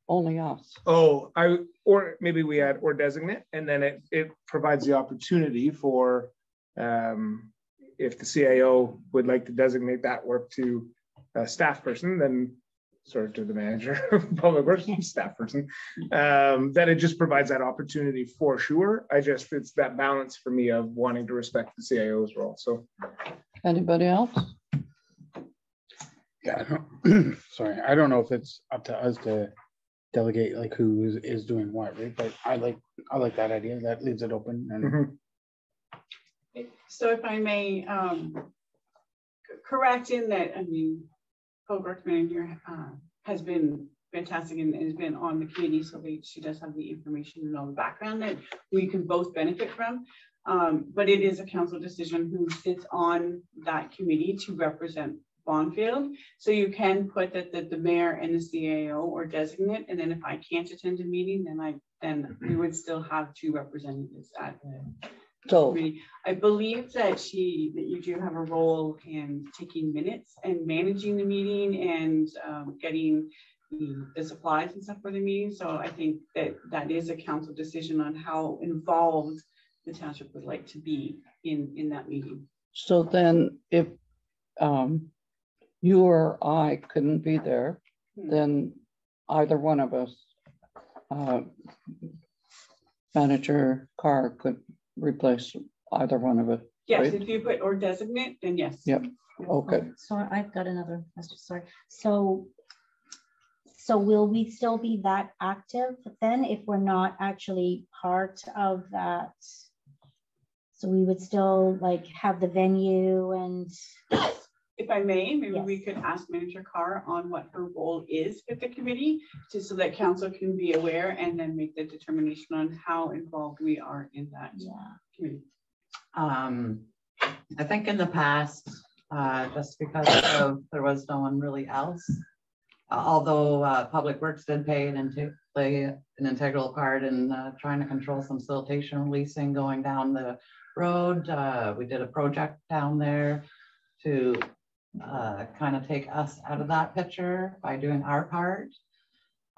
only us. oh, I, or maybe we add or designate, and then it, it provides the opportunity for, um, if the CAO would like to designate that work to a staff person, then sort of to the manager of [LAUGHS] public works [LAUGHS] staff person, um, that it just provides that opportunity for sure. I just, it's that balance for me of wanting to respect the CAO's role. So Anybody else? Yeah, I don't, [CLEARS THROAT] sorry, I don't know if it's up to us to delegate like who is, is doing what, right? But I like, I like that idea. That leaves it open and mhm. So if I may, um, correct in that, I mean, Public Works Manager, uh, has been fantastic and has been on the committee, so they, she does have the information and all the background that we can both benefit from. Um, but it is a council decision who sits on that committee to represent Bonfield. So you can put that, that the mayor and the CAO or designate, and then if I can't attend a meeting, then I, then we would still have two representatives at the So, committee. I believe that she, that you do have a role in taking minutes and managing the meeting and um, getting the, the supplies and stuff for the meeting. So I think that that is a council decision on how involved the township would like to be in, in that meeting. so then if, um, you or I couldn't be there, Hmm. then either one of us, uh, manager Carr could replace either one of it. Yes, Right. if you put or designate, then yes. Yep. Okay. Oh, so I've got another question, sorry. So, so will we still be that active then if we're not actually part of that? So we would still like have the venue and, If I may, maybe we could ask Manager Carr on what her role is with the committee, just so that council can be aware and then make the determination on how involved we are in that yeah. committee. Um, I think in the past, uh, just because of, there was no one really else. uh, Although, uh, Public Works did pay an inte- play an integral part in, uh, trying to control some siltation releasing going down the road. Uh, we did a project down there to, uh, kind of take us out of that picture by doing our part.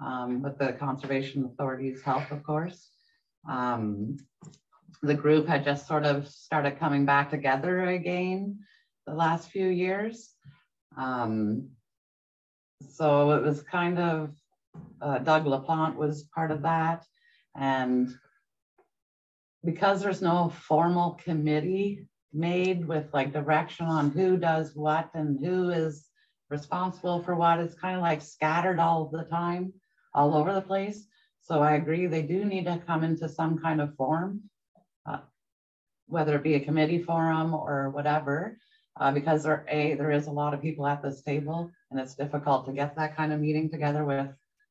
Um, with the Conservation Authority's help, of course. Um, the group had just sort of started coming back together again the last few years. Um, so it was kind of, uh, Doug LaPlante was part of that. And because there's no formal committee made with like direction on who does what and who is responsible for what, it's kind of like scattered all the time, all over the place. So I agree, they do need to come into some kind of form uh, whether it be a committee forum or whatever, uh, because there, A, there is a lot of people at this table, and it's difficult to get that kind of meeting together with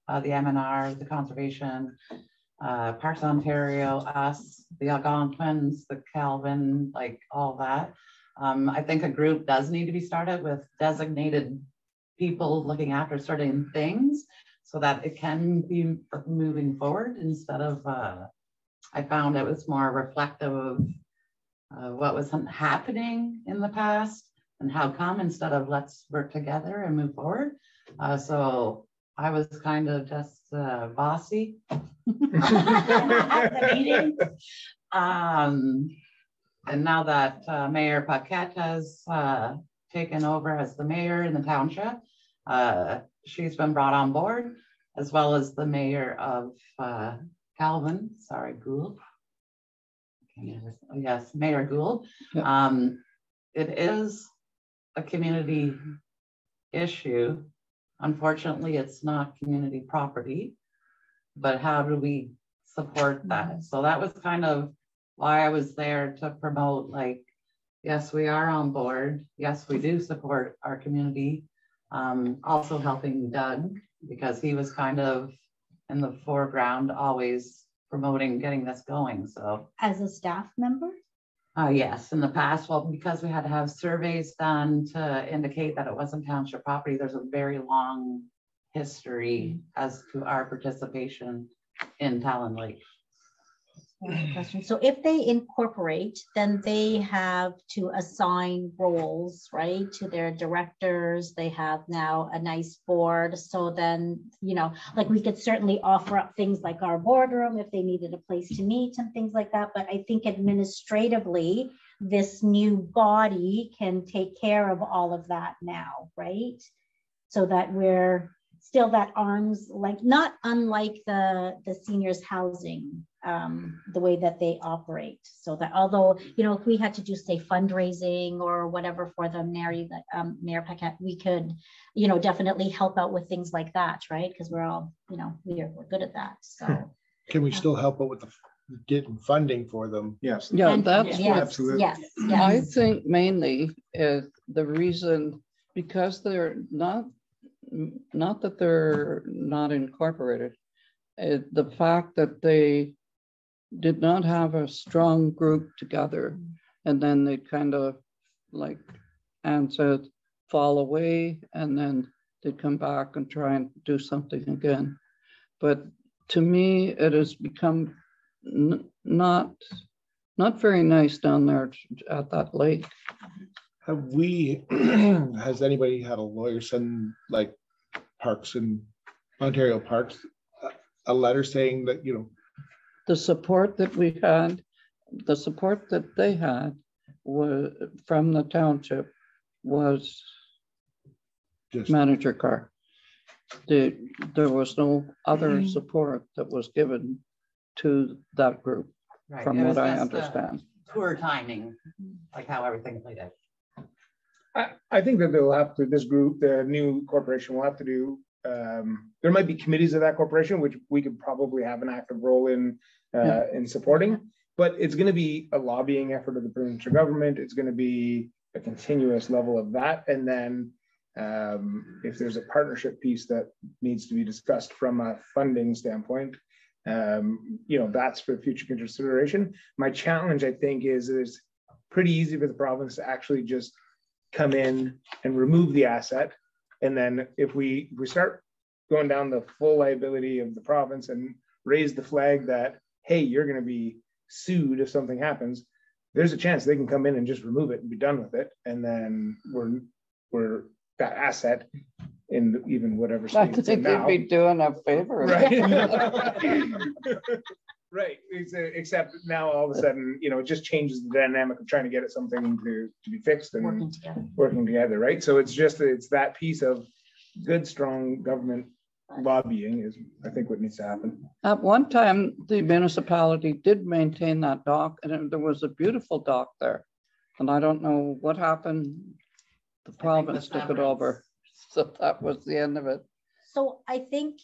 uh, the MNR, the Conservation, uh, Parks Ontario, us, the Algonquins, the Calvin, like all that. Um, I think a group does need to be started with designated people looking after certain things so that it can be moving forward instead of, uh, I found it was more reflective of uh, what was happening in the past and how come instead of let's work together and move forward. Uh, so I was kind of just uh, bossy. at the meeting. Um, and now that uh, Mayor Paquette has uh, taken over as the mayor in the township, uh, she's been brought on board, as well as the mayor of uh, Calvin, sorry, Gould. Yes, Mayor Gould. Yeah. Um, it is a community issue. Unfortunately, it's not community property. But how do we support that? So that was kind of why I was there to promote like, yes, we are on board. Yes, we do support our community. Um, also helping Doug because he was kind of in the foreground, always promoting getting this going. So As a staff member? Uh, yes, in the past, well, because we had to have surveys done to indicate that it wasn't township property, there's a very long history as to our participation in Talon Lake. Mm-hmm. question. So if they incorporate, then they have to assign roles, right, to their directors. They have now a nice board. So then, you know, like we could certainly offer up things like our boardroom if they needed a place to meet and things like that. But I think administratively, this new body can take care of all of that now, right? So that we're still that arms like not unlike the the seniors housing um, the way that they operate. So that although, you know, if we had to do say fundraising or whatever for the Mary, um, Mayor Paquette, we could, you know, definitely help out with things like that, right? Because we're all, you know, we're, we're good at that. So Can we still help out with the getting funding for them? Yes. Yeah, And- that's yes, what Absolutely. Yes, I think mainly is the reason, because they're not, not that they're not incorporated. It, the fact that they did not have a strong group together and then they kind of like said, fall away and then they'd come back and try and do something again. But to me, it has become n- not, not very nice down there at that lake. Have we, [CLEARS THROAT] has anybody had a lawyer send like Parks and Ontario Parks a letter saying that, you know, the support that we had, the support that they had was from the township was just, manager Carr. The, there was no other mm-hmm. support that was given to that group, Right, from it was what I just the understand. Tour timing, like how everything played out. I, I think that they'll have to, this group, the new corporation will have to do, um, there might be committees of that corporation, which we could probably have an active role in, uh, Yeah. in supporting. But it's gonna be a lobbying effort of the provincial government. It's gonna be a continuous level of that. And then um, if there's a partnership piece that needs to be discussed from a funding standpoint, um, you know, that's for future consideration. My challenge, I think, is it's pretty easy for the province to actually just come in and remove the asset. And then if we, if we start going down the full liability of the province and raise the flag that, hey, you're gonna be sued if something happens, there's a chance they can come in and just remove it and be done with it. And then we're, we're that asset in even whatever I state in think they'd now. be doing a favor. Right. [LAUGHS] [LAUGHS] Right, ex- except now all of a sudden, you know, it just changes the dynamic of trying to get it something to, to be fixed and Working together. working together, right? So it's just, it's that piece of good, strong government lobbying is, I think, what needs to happen. At one time, the municipality did maintain that dock and there was a beautiful dock there. And I don't know what happened. The the province took it over. [LAUGHS] So that was the end of it. So I think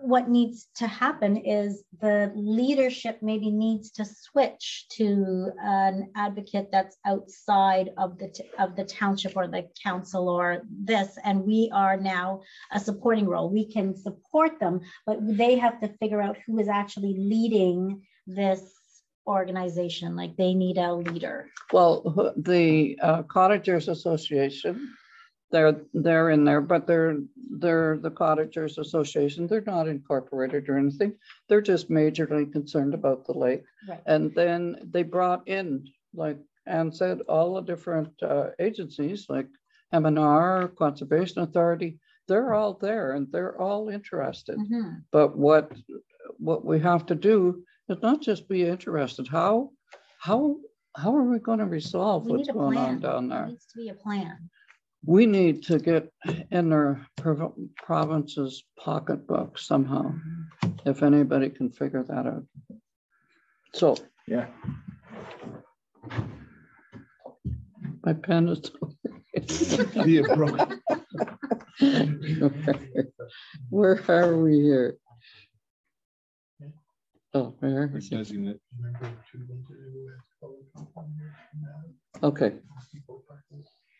what needs to happen is the leadership maybe needs to switch to an advocate that's outside of the, of the township or the council or this, and we are now a supporting role. We can support them, but they have to figure out who is actually leading this organization, like they need a leader. Well, the uh, Cottagers Association, they're, they're in there, but they're, they're the Cottagers Association. They're not incorporated or anything. They're just majorly concerned about the lake. Right. And then they brought in, like Ann said, all the different uh, agencies like MNR, Conservation Authority. They're all there and they're all interested. Mm -hmm. But what, what we have to do is not just be interested, how, how, how are we going to resolve We what's going on down There there? needs to be a plan. We need to get in their prov- province's pocketbook somehow, if anybody can figure that out. So Yeah. my pen is. [LAUGHS] broken. Where are we here? Oh, where is it? Doesn't it? Okay.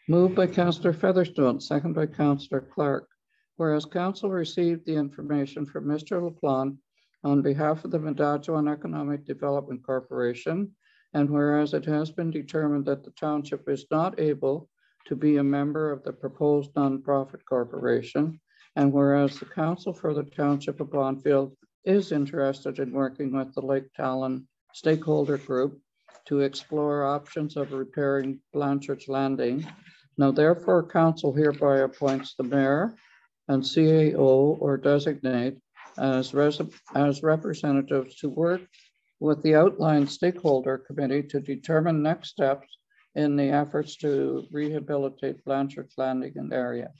Moved by Counselor Featherstone, second by Counselor Clark. Whereas council received the information from Mr. LaPlante on behalf of the Mattawan Economic Development Corporation, and whereas it has been determined that the township is not able to be a member of the proposed nonprofit corporation, and whereas the council for the township of Bonfield is interested in working with the Lake Talon stakeholder group to explore options of repairing Blanchard's Landing. Now therefore, council hereby appoints the mayor and CAO or designate as, as representatives to work with the outlined stakeholder committee to determine next steps in the efforts to rehabilitate Blanchard Landing and area.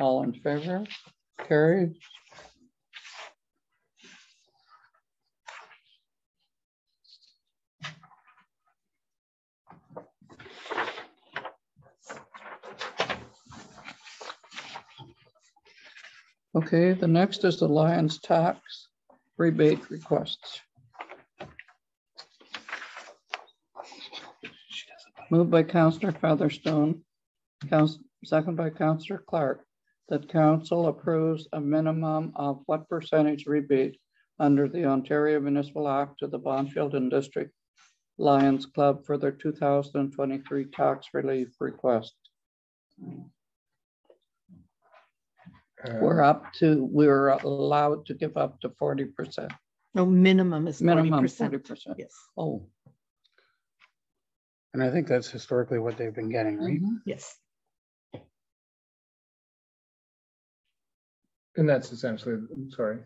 All in favor? Carried. Okay, the next is the Lions tax rebate requests. Moved by Councillor Featherstone, second by Councillor Clark, that council approves a minimum of what percentage rebate under the Ontario Municipal Act to the Bonfield and District Lions Club for their two thousand and twenty-three tax relief request. We're up to, we're allowed to give up to forty percent, No, minimum is forty minimum percent. forty percent. Yes, Oh, And I think that's historically what they've been getting, right? Mhm. yes. And that's essentially, sorry.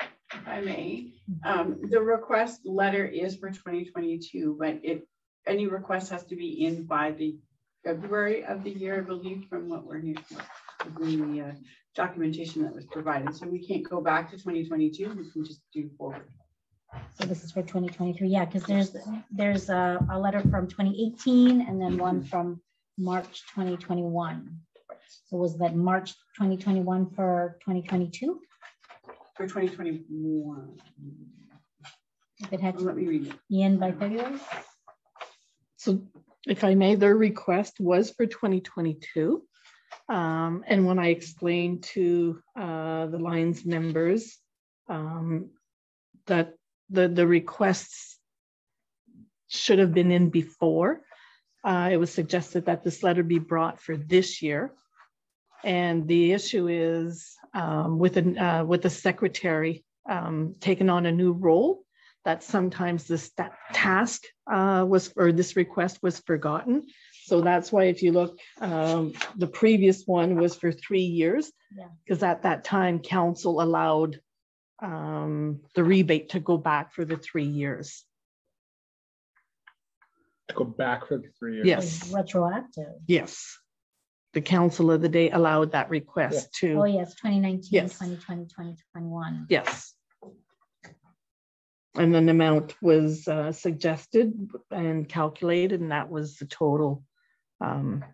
If I may, um, the request letter is for twenty twenty-two, but it, any request has to be in by the February of the year, I believe, from what we're hearing. for. The uh, documentation that was provided, so we can't go back to twenty twenty-two, we can just do forward. So this is for twenty twenty-three, yeah, because there's, there's a, a letter from twenty eighteen and then one from March twenty twenty-one. So was that March twenty twenty-one for twenty twenty-two? For twenty twenty-one, If it had to let me read it. be in by February? So if I may, their request was for twenty twenty-two. Um, and when I explained to, uh, the Lions members, um, that the, the requests should have been in before, uh, it was suggested that this letter be brought for this year. And the issue is, um, with, an, uh, with the secretary, um, taking on a new role, that sometimes this task uh, was, or this request was forgotten. So that's why if you look, um, the previous one was for three years. Yeah. Because at that time, council allowed um, the rebate to go back for the three years. To go back for the three years. Yes, Retroactive. yes. The council of the day allowed that request Oh, to, Oh, yes, 2019, Yes. 2020, 2021. yes. And an amount was uh, suggested and calculated, and that was the total. Um,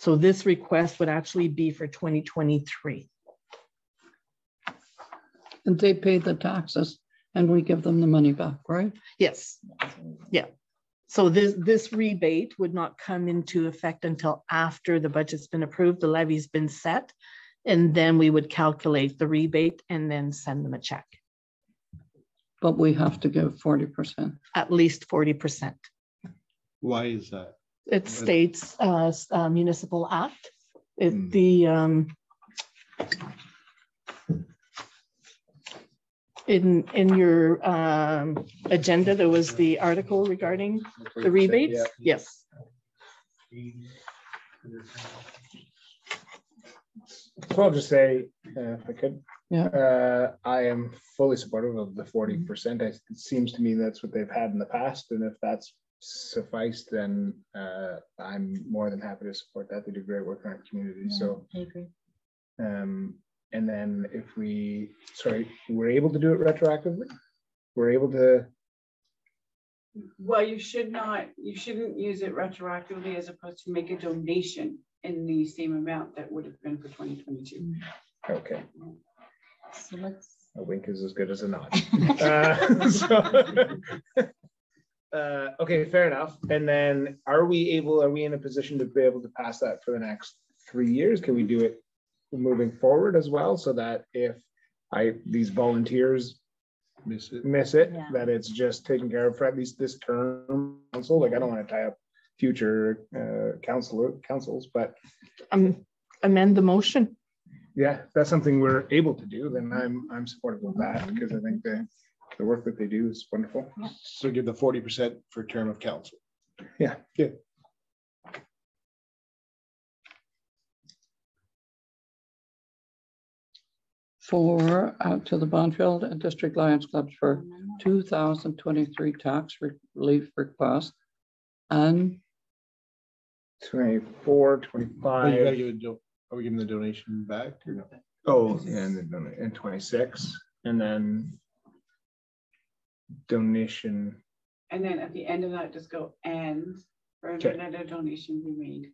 So this request would actually be for 2023. and they pay the taxes and we give them the money back, right? Yes, Yeah. so this, this rebate would not come into effect until after the budget's been approved, the levy's been set. And then we would calculate the rebate and then send them a check, But we have to give forty percent. at least forty percent. Why is that? It Right. states uh, uh, municipal act, Hmm. it, the, um, in, in your, um, agenda, there was the article regarding the rebates? Yes. So I'll just say, uh, if I could. Yeah. Uh, I am fully supportive of the forty percent. It seems to me that's what they've had in the past, and if that's sufficed, then uh, I'm more than happy to support that. They do great work in our community, Yeah, so. I agree. Um, and then if we, sorry, we're able to do it retroactively? We're able to, Well, you should not, you shouldn't use it retroactively as opposed to make a donation in the same amount that would have been for twenty twenty-two. okay, So let's, a wink is as good as a nod. [LAUGHS] Uh, [LAUGHS] so- Uh, okay, fair enough. And then are we able, are we in a position to be able to pass that for the next three years? Can we do it moving forward as well? So that if I, these volunteers Miss it? miss it, Yeah. that it's just taken care of for at least this term council. Like, I don't want to tie up future uh council councils, but Um, amend the motion. yeah, that's something we're able to do, then I'm I'm supportive of that because I think that The work that they do is wonderful. So give the forty percent for term of council. Yeah. Yeah. For, uh, to the Bonfield and District Lions Clubs for two thousand twenty-three tax relief request. And 24, Oh, you gotta 25. do- are we giving the donation back or no? Oh, and then, and 26, and then donation, And then at the end of that, just go and further let a donation be made.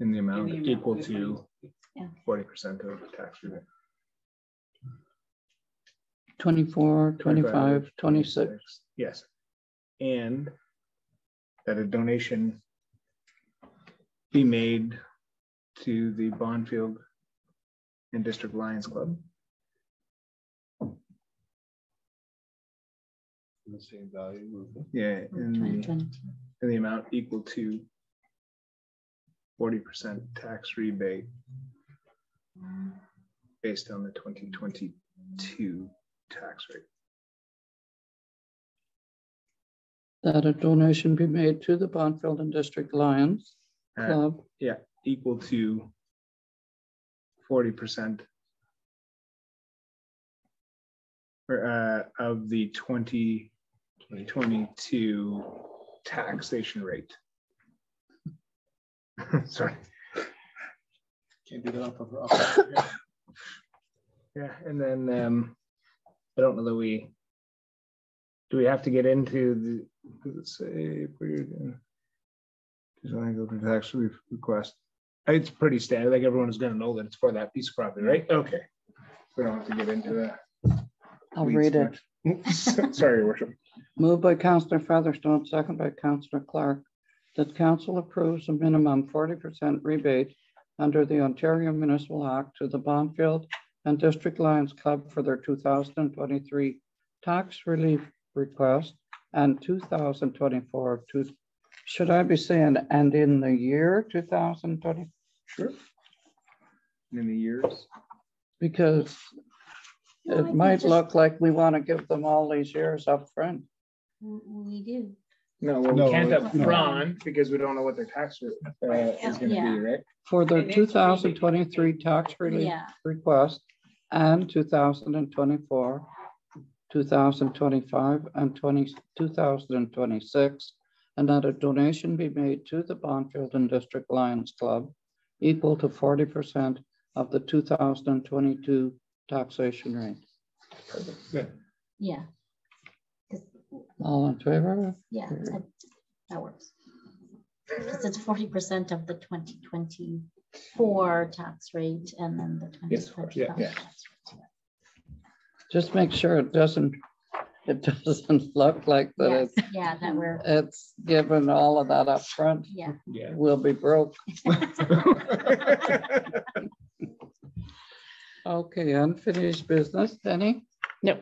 in the in amount the amount equal of to Yeah. 40% of the tax rebate. 24, 25, 26. Yes. And that a donation be made to the Bonfield and District Lions Club The same value. Yeah, in the, 2022. in the amount equal to forty percent tax rebate based on the twenty twenty-two tax rate. That a donation be made to the Bonfield and District Lions Uh, Club Yeah, equal to forty percent or, uh, of the twenty twenty-two taxation rate. [LAUGHS] Sorry. Can't do that off of. off of- [LAUGHS] Yeah, and then, um, I don't know that we, do we have to get into the, does it say? where you're doing- Design go to tax relief request. It's pretty standard, like everyone is gonna know that it's for that piece of property, right? Okay. We don't have to get into that. I'll read it. [LAUGHS] Sorry, your worship. Moved by Councillor Featherstone, second by Councillor Clark, that council approves a minimum forty percent rebate under the Ontario Municipal Act to the Bonfield and District Lions Club for their two thousand and twenty-three tax relief request and two thousand twenty-four to, should I be saying, and in the year two thousand twenty? In the years. Because it might just- look like we want to give them all these years up front. We do. No, well, we No, can't it's- up no. front because we don't know what their tax rate uh, is gonna Yeah. be, right? For their two thousand twenty-three tax relief Yeah, request and two thousand and twenty-four, two thousand twenty-five, and 20 2026, and that a donation be made to the Bonfield and District Lions Club equal to forty percent of the two thousand and twenty-two taxation rate. yeah, All in favor? yeah, that, that works. Because it's forty percent of the twenty twenty-four tax rate and then the twenty Yes, of course, yeah, twenty-five. yeah. Just make sure it doesn't, it doesn't [LAUGHS] look like that Yes, it's, yeah, that we're, it's given all of that up front. yeah. Yeah. We'll be broke. [LAUGHS] [LAUGHS] Okay, unfinished business, Penny? No.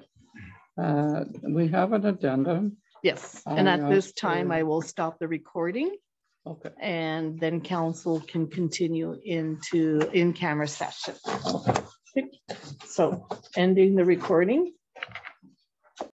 Uh, we have an addendum. Yes, and I at this time, I will stop the recording Okay. and then council can continue into in-camera session. So ending the recording.